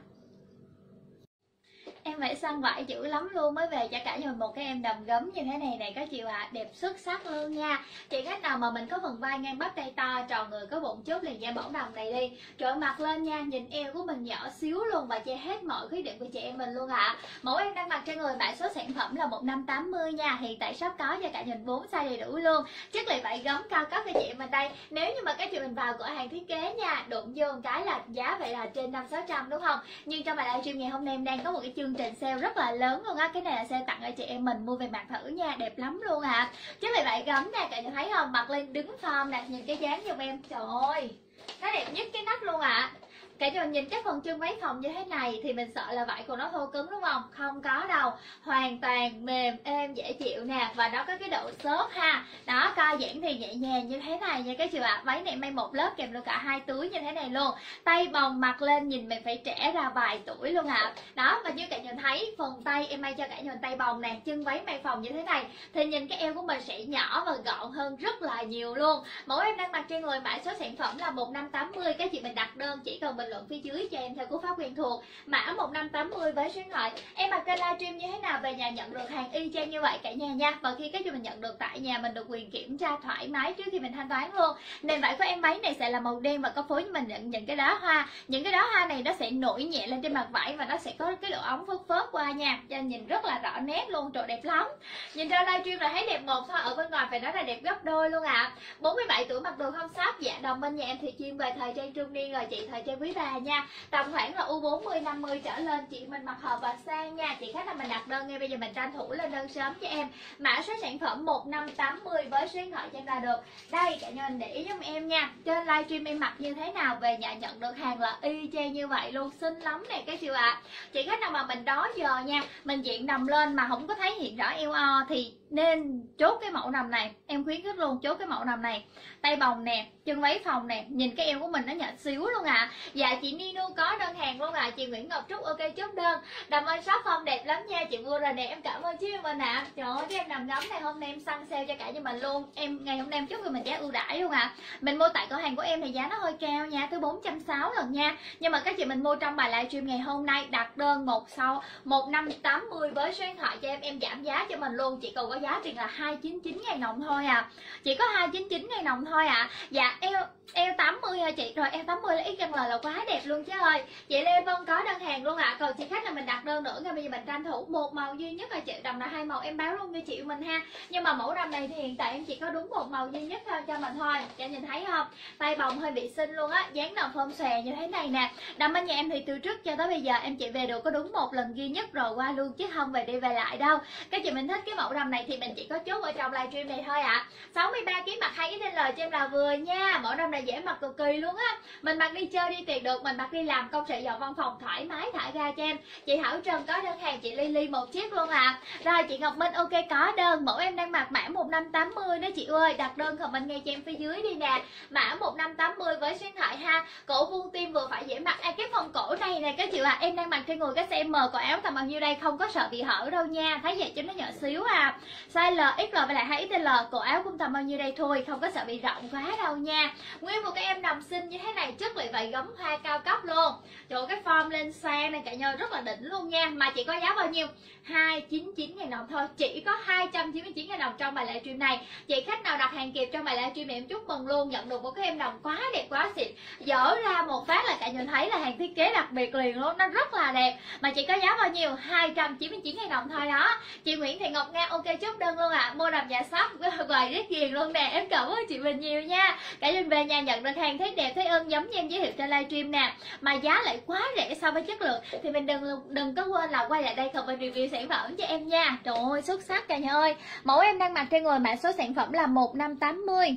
em phải săn vải dữ lắm luôn mới về cho cả nhà mình. Một cái em đầm gấm như thế này này các chị ạ. À. đẹp xuất sắc luôn nha. Chị khách nào mà mình có phần vai ngang bắp tay to tròn người có bụng chút liền da bỏng đầm này đi. Trội mặt lên nha, nhìn eo của mình nhỏ xíu luôn và che hết mọi khuyết điểm của chị em mình luôn ạ. À. mẫu em đang mặc trên người mã số sản phẩm là một năm tám mươi nha. Hiện tại shop có cho cả nhìn bốn size đầy đủ luôn. Chất liệu vải gấm cao cấp cho chị em mình đây. Nếu như mà các chị mình vào cửa hàng thiết kế nha, đụng vô một cái là giá vậy là trên năm sáu trăm đúng không? Nhưng trong bài livestream ngày hôm nay em đang có một cái chương trình sale rất là lớn luôn á. Cái này là sale tặng cho chị em mình, mua về mặc thử nha, đẹp lắm luôn ạ. À. chứ vì vậy gấm nè cả nhà thấy không? Mặc lên đứng form nè, nhìn cái dáng giùm em. Trời ơi nó đẹp nhất cái nách luôn ạ. à cả cho nhìn cái phần chân váy phòng như thế này thì mình sợ là vải của nó thô cứng đúng không? Không có đâu. Hoàn toàn mềm, êm, dễ chịu nè. Và nó có cái độ xốp ha. Đó, co giãn thì nhẹ nhàng như thế này nha các chị ạ. Váy này may một lớp kèm luôn cả hai túi như thế này luôn. Tay bồng mặc lên, nhìn mình phải trẻ ra vài tuổi luôn ạ. À. đó, và như cả nhìn thấy, phần tay, em may cho cả nhìn tay bồng nè, chân váy may phòng như thế này, thì nhìn cái eo của mình sẽ nhỏ và gọn hơn rất là nhiều luôn. Mẫu em đang mặc trên người mã số sản phẩm là một năm tám mươi, các chị mình đặt đơn chỉ cần mình bình luận phía dưới cho em theo cú pháp quen thuộc. Mã 1580 với số điện thoại. Em mặc kênh livestream như thế nào về nhà nhận được hàng y chang như vậy cả nhà nha. Và khi các chị mình nhận được tại nhà, mình được quyền kiểm tra thoải mái trước khi mình thanh toán luôn. Nền vải của em váy này sẽ là màu đen và có phối như mình nhận những cái đóa hoa. Những cái đóa hoa này nó sẽ nổi nhẹ lên trên mặt vải và nó sẽ có cái độ ống phớt phớt qua nha. Cho nhìn rất là rõ nét luôn trời đẹp lắm. Nhìn ra livestream là thấy đẹp một thôi, ở bên ngoài phải nói là đẹp gấp đôi luôn ạ. À. 47 tuổi mặc đồ không sáp dạ đồng bên nhà em thì chuyên về thời trang trung niên rồi, chị thời trang quý bà nha. Tầm khoảng là u 40 50 trở lên, chị mình mặc hợp và sang nha. Chị khách là mình đặt đơn ngay bây giờ mình tranh thủ lên đơn sớm cho em. Mã số sản phẩm 1580 với số điện thoại cho em là được. Đây, cả nhà mình để ý giúp em nha. Trên livestream em mặc như thế nào về nhà nhận được hàng là y chang như vậy luôn, xinh lắm nè các chị ạ. À. chị khách nào mà mình đó giờ nha, mình diện đầm lên mà không có thấy hiện rõ eo o thì nên chốt cái mẫu nằm này, em khuyến khích luôn, chốt cái mẫu nằm này. Tay bồng nè, chân váy phòng nè, nhìn cái eo của mình nó nhỏ xíu luôn à dạ chị Nino có đơn hàng luôn à chị Nguyễn Ngọc Trúc, ok, chốt đơn. Đầm ơn shop phong đẹp lắm nha. Chị mua rồi nè, em cảm ơn chứ mình ạ. À. trời ơi, cái em nằm ngắm này, hôm nay em săn sale cho cả nhà mình luôn. Em, ngày hôm nay em chốt người mình giá ưu đãi luôn à mình mua tại cửa hàng của em thì giá nó hơi cao nha, tới 460 lần nha. Nhưng mà các chị mình mua trong bài livestream ngày hôm nay đặt đơn một sau một năm tám mươi với số điện thoại cho em em giảm giá cho mình luôn. Chị cầu có giá tiền là 299 ngàn đồng thôi à. Chỉ có 299 ngàn đồng thôi à. Dạ eo eo 80 hả chị? Rồi, eo 80 là ít chân lời là quá đẹp luôn chứ ơi. Chị Lê Vân có đơn hàng luôn ạ. À. còn chị khách là mình đặt đơn nữa ngay bây giờ mình tranh thủ một màu duy nhất là chị. Đầm là hai màu em báo luôn cho chị mình ha. Nhưng mà mẫu đầm này thì hiện tại em chỉ có đúng một màu duy nhất thôi cho mình thôi. Chị nhìn thấy không? Tay bồng hơi bị xinh luôn á. Dáng đầm phơm xòe như thế này nè. Đầm bên nhà em thì từ trước cho tới bây giờ em chỉ về được có đúng một lần duy nhất rồi qua luôn chứ không về đi về lại đâu. Các chị mình thích cái mẫu đầm này này thì mình chỉ có chốt ở trong livestream này thôi ạ. À. 63 kg mặc 2 XL cho em là vừa nha. Mẫu đầm này dễ mặc cực kỳ luôn á. Mình mặc đi chơi đi tiệc được mình mặc đi làm công sự dọn văn phòng thoải mái thả ra cho em. Chị Thảo Trần có đơn hàng chị Lily một chiếc luôn à rồi chị Ngọc Minh ok có đơn. Mẫu em đang mặc mã 1580 đó chị ơi. Đặt đơn comment ngay cho em phía dưới đi nè. Mã 1580 với số điện thoại ha. Cổ vuông tim vừa phải dễ mặc. À, cái phần cổ này nè các chị à em đang mặc trên người cái size M của áo tầm bao nhiêu đây? Không có sợ bị hở đâu nha. Thấy vậy cho nó nhỏ xíu à size L XL với lại 2XL cổ áo cũng tầm bao nhiêu đây thôi, không có sợ bị rộng quá đâu nha. Nguyên một cái em nằm xinh như thế này chất liệu vậy gấm hoa cao cấp luôn. Trời cái form lên sang này cả nhau rất là đỉnh luôn nha, mà chỉ có giá bao nhiêu? 299 ngàn đồng thôi, chỉ có 299 ngàn đồng trong bài livestream này. Chị khách nào đặt hàng kịp trong bài livestream này em chúc mừng luôn, nhận được một cái em đồng quá đẹp, quá xịn. Dở ra một phát là cả nhà thấy là hàng thiết kế đặc biệt liền luôn, nó rất là đẹp. Mà chỉ có giá bao nhiêu? 299 ngàn đồng thôi đó. Chị Nguyễn Thị Ngọc Nga, ok chứ? Chút đơn luôn ạ. À. mua đầm nhà shop vài rất ghiền luôn nè. Em cảm ơn chị Bình nhiều nha. Cả nhà về nhà nhận được hàng thấy đẹp, thấy ưng giống như em giới thiệu trên livestream nè. Mà giá lại quá rẻ so với chất lượng. Thì mình đừng đừng có quên là quay lại đây comment review sản phẩm cho em nha. Trời ơi, xuất sắc cả nhà ơi. Mẫu em đang mặc trên người mã số sản phẩm là 1580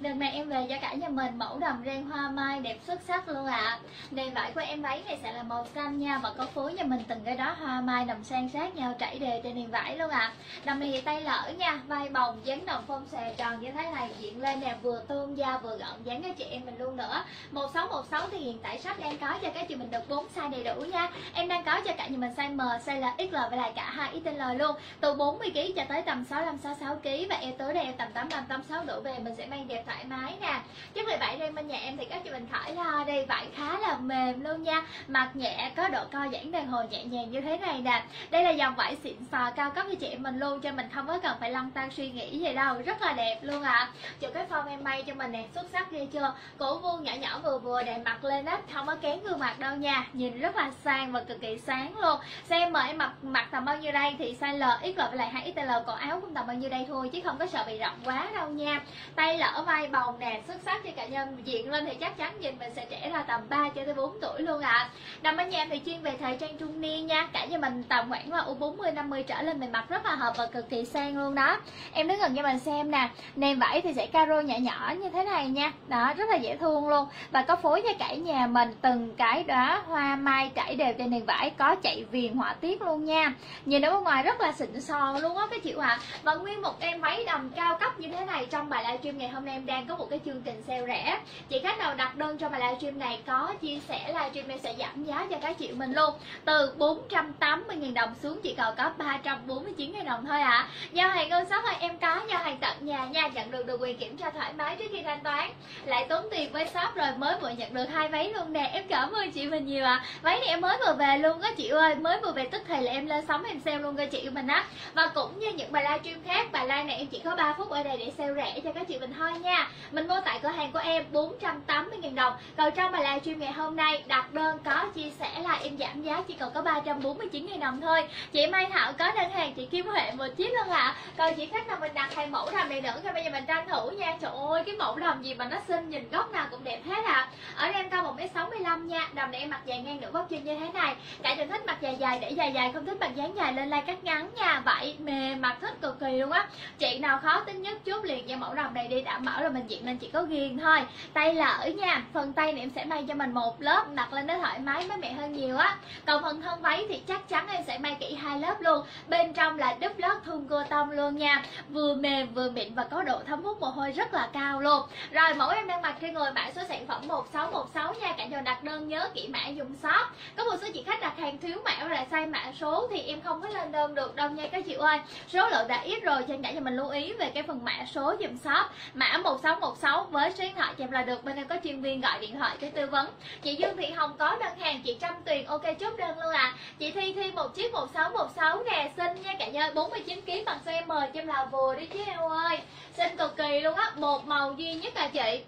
Đợt này em về cho cả nhà mình mẫu đầm ren hoa mai đẹp xuất sắc luôn ạ à. Nền vải của em váy này sẽ là màu xanh nha Và có phối nhà mình từng cái đó hoa mai nằm sang sát nhau trải đều trên nền vải luôn ạ à. Đầm này thì tay lỡ nha Vai bồng dáng đồng phong xòe tròn như thế này Diện lên nè vừa tôn da vừa gọn dáng cho chị em mình luôn nữa 1616 thì hiện tại shop đang có cho các chị mình được 4 size đầy đủ nha Em đang có cho cả nhà mình size M, size L, XL và lại cả hai XL luôn Từ 40kg cho tới tầm 65-66kg Và em tới đây em tầm 85-86 độ về mình sẽ mang đẹp thoải mái nè chất liệu vải đây bên nhà em thì các chị mình khỏi lo đây vải khá là mềm luôn nha. Mặt nhẹ, có độ co giãn đàn hồi nhẹ nhàng như thế này nè. Đây là dòng vải xịn sò cao cấp cho chị em mình luôn, cho mình không có cần phải lăn tăn suy nghĩ gì đâu. Rất là đẹp luôn ạ. À. chụp cái form em may cho mình nè, xuất sắc ghê chưa? Cổ vuông nhỏ nhỏ vừa vừa để mặc lên á, không có kén gương mặt đâu nha. Nhìn rất là sang và cực kỳ sáng luôn. Xem mà em mặc mặc tầm bao nhiêu đây thì size L XL với lại 2 XL cổ áo cũng tầm bao nhiêu đây thôi, chứ không có sợ bị rộng quá đâu nha. Tay lỡ vai bồng nè, xuất sắc cho cả nhân diện lên thì chắc chắn nhìn mình sẽ trẻ ra tầm 3 cho tới 4 tuổi luôn ạ à. đầm bên nhà em thì chuyên về thời trang trung niên nha, cả nhà mình tầm khoảng là u 40 50 trở lên mình mặc rất là hợp và cực kỳ sang luôn đó em đứng gần cho mình xem nè, nền vải thì sẽ caro nhỏ nhỏ như thế này nha đó, rất là dễ thương luôn và có phối cho cả nhà mình từng cái đóa hoa mai trải đều trên nền vải, có chạy viền họa tiết luôn nha nhìn ở bên ngoài rất là xịn sò luôn á, các chị ạ à. và nguyên một em váy đầm cao cấp như thế này trong bài livestream ngày hôm nay em đang có một cái chương trình sale rẻ chị khách nào đặt đơn cho bài livestream này có chia sẻ livestream em sẽ giảm giá cho các chị mình luôn. Từ 480.000 đồng xuống chỉ còn có 349.000 đồng thôi ạ. À. giao hàng ngân sách thôi, em có giao hàng tận nhà nha. Nhận được được quyền kiểm tra thoải mái trước khi thanh toán. Lại tốn tiền với shop rồi mới vừa nhận được hai váy luôn nè. Em cảm ơn chị mình nhiều ạ. À. váy này em mới vừa về luôn á chị ơi. Mới vừa về tức thì là em lên sóng em sale luôn cho chị mình á. Và cũng như những bài livestream khác, bài live này em chỉ có 3 phút ở đây để sale rẻ cho các chị mình thôi nha mình mua tại cửa hàng của em 480.000 đồng. Còn trong bài livestream ngày hôm nay đặt đơn có chia sẻ là em giảm giá chỉ còn có 349.000 đồng thôi. Chị Mai Thảo có đơn hàng, chị Kim Huệ một chiếc luôn ạ. À. Còn chị khách nào mình đặt hàng mẫu đầm này nữa, thì bây giờ mình tranh thủ nha. Trời ơi, cái mẫu đầm gì mà nó xinh, nhìn góc nào cũng đẹp hết à Ở đây em cao 1m65 nha. Đầm này em mặc dài ngang nửa bắp chân như thế này. Cả trường thích mặc dài dài để dài dài, không thích mặc dáng dài lên like cắt ngắn nha. Vậy mềm, mặc thích cực kỳ luôn á. Chị nào khó tính nhất chút liền cho mẫu đầm này đi đảm ở là mình diện nên chỉ có ghiền thôi. Tay lỡ nha phần tay này em sẽ may cho mình một lớp, đặt lên nó thoải mái mới mẹ hơn nhiều á. Còn phần thân váy thì chắc chắn em sẽ may kỹ hai lớp luôn. Bên trong là đúp lót thun cô tông luôn nha. Vừa mềm, vừa mịn và có độ thấm hút mồ hôi rất là cao luôn. Rồi, mẫu em đang mặc trên người mã số sản phẩm 1616 nha. Cả nhà đặt đơn nhớ kỹ mã dùng shop. Có một số chị khách đặt hàng thiếu mã hoặc là sai mã số thì em không có lên đơn được đâu nha các chị ơi. Số lượng đã ít rồi cho nên cả nhà mình lưu ý về cái phần mã số dùm shop. Mã 1616 với số điện thoại chị em là được. Bên em có chuyên viên gọi điện thoại để tư vấn. Chị Dương Thị Hồng có đơn hàng, chị Trâm Tuyền, ok, chốt đơn luôn à chị Thi Thi, một chiếc 1616 nè xinh nha cả nhà 49 kg bằng size M cho em là vừa đi chứ em ơi. Xinh cực kỳ luôn á, một màu duy nhất à chị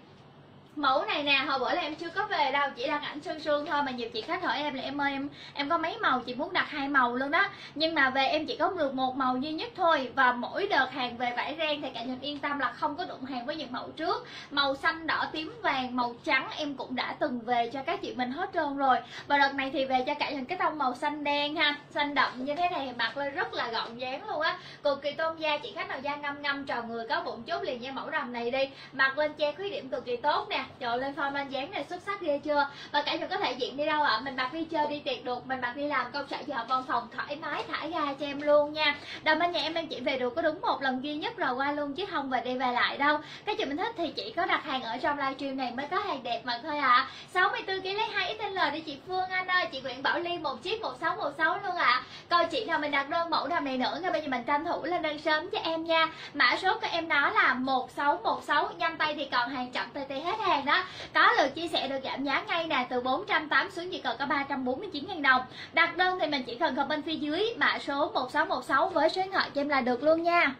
mẫu này nè, hồi bữa là em chưa có về đâu, chỉ đăng ảnh sương sương thôi mà nhiều chị khách hỏi em là em ơi, em em có mấy màu, chị muốn đặt hai màu luôn đó. Nhưng mà về em chỉ có được một màu duy nhất thôi, và mỗi đợt hàng về vải ren thì cả nhà yên tâm là không có đụng hàng với những mẫu trước. Màu xanh, đỏ, tím, vàng, màu trắng em cũng đã từng về cho các chị mình hết trơn rồi. Và đợt này thì về cho cả những cái tông màu xanh đen ha, xanh đậm như thế này, mặc lên rất là gọn dáng luôn á. Cực kỳ tôn da chị khách nào da ngâm ngâm tròn người có bụng chốt liền nha, mẫu đầm này đi. Mặc lên che khuyết điểm cực kỳ tốt nè trời, lên form anh dáng này xuất sắc ghê chưa? Và cả nhà có thể diện đi đâu ạ? À? mình mặc đi chơi đi tiệc được, mình mặc đi làm công sở giờ văn phòng thoải mái, thả ga cho em luôn nha. Đầm anh nhà em đang chỉ về được có đúng một lần duy nhất rồi qua luôn, chứ không về đi về lại đâu. Cái chị mình thích thì chỉ có đặt hàng ở trong livestream này mới có hàng đẹp mà thôi ạ. À. 64 kg lấy hai XL đi chị Phương Anh ơi. Chị Nguyễn Bảo Ly một chiếc 1616 luôn ạ. À. coi chị nào mình đặt đơn mẫu đầm này nữa ngay bây giờ mình tranh thủ lên đơn sớm cho em nha. Mã số của em đó là 1616 nhanh tay thì còn hàng chậm TT hết hết hàng đó. Có lượt chia sẻ được giảm giá ngay nè, từ 480 xuống chỉ còn có 349 000 đồng. Đặt đơn thì mình chỉ cần comment phía dưới mã số 1616 với số điện thoại cho em là được luôn nha.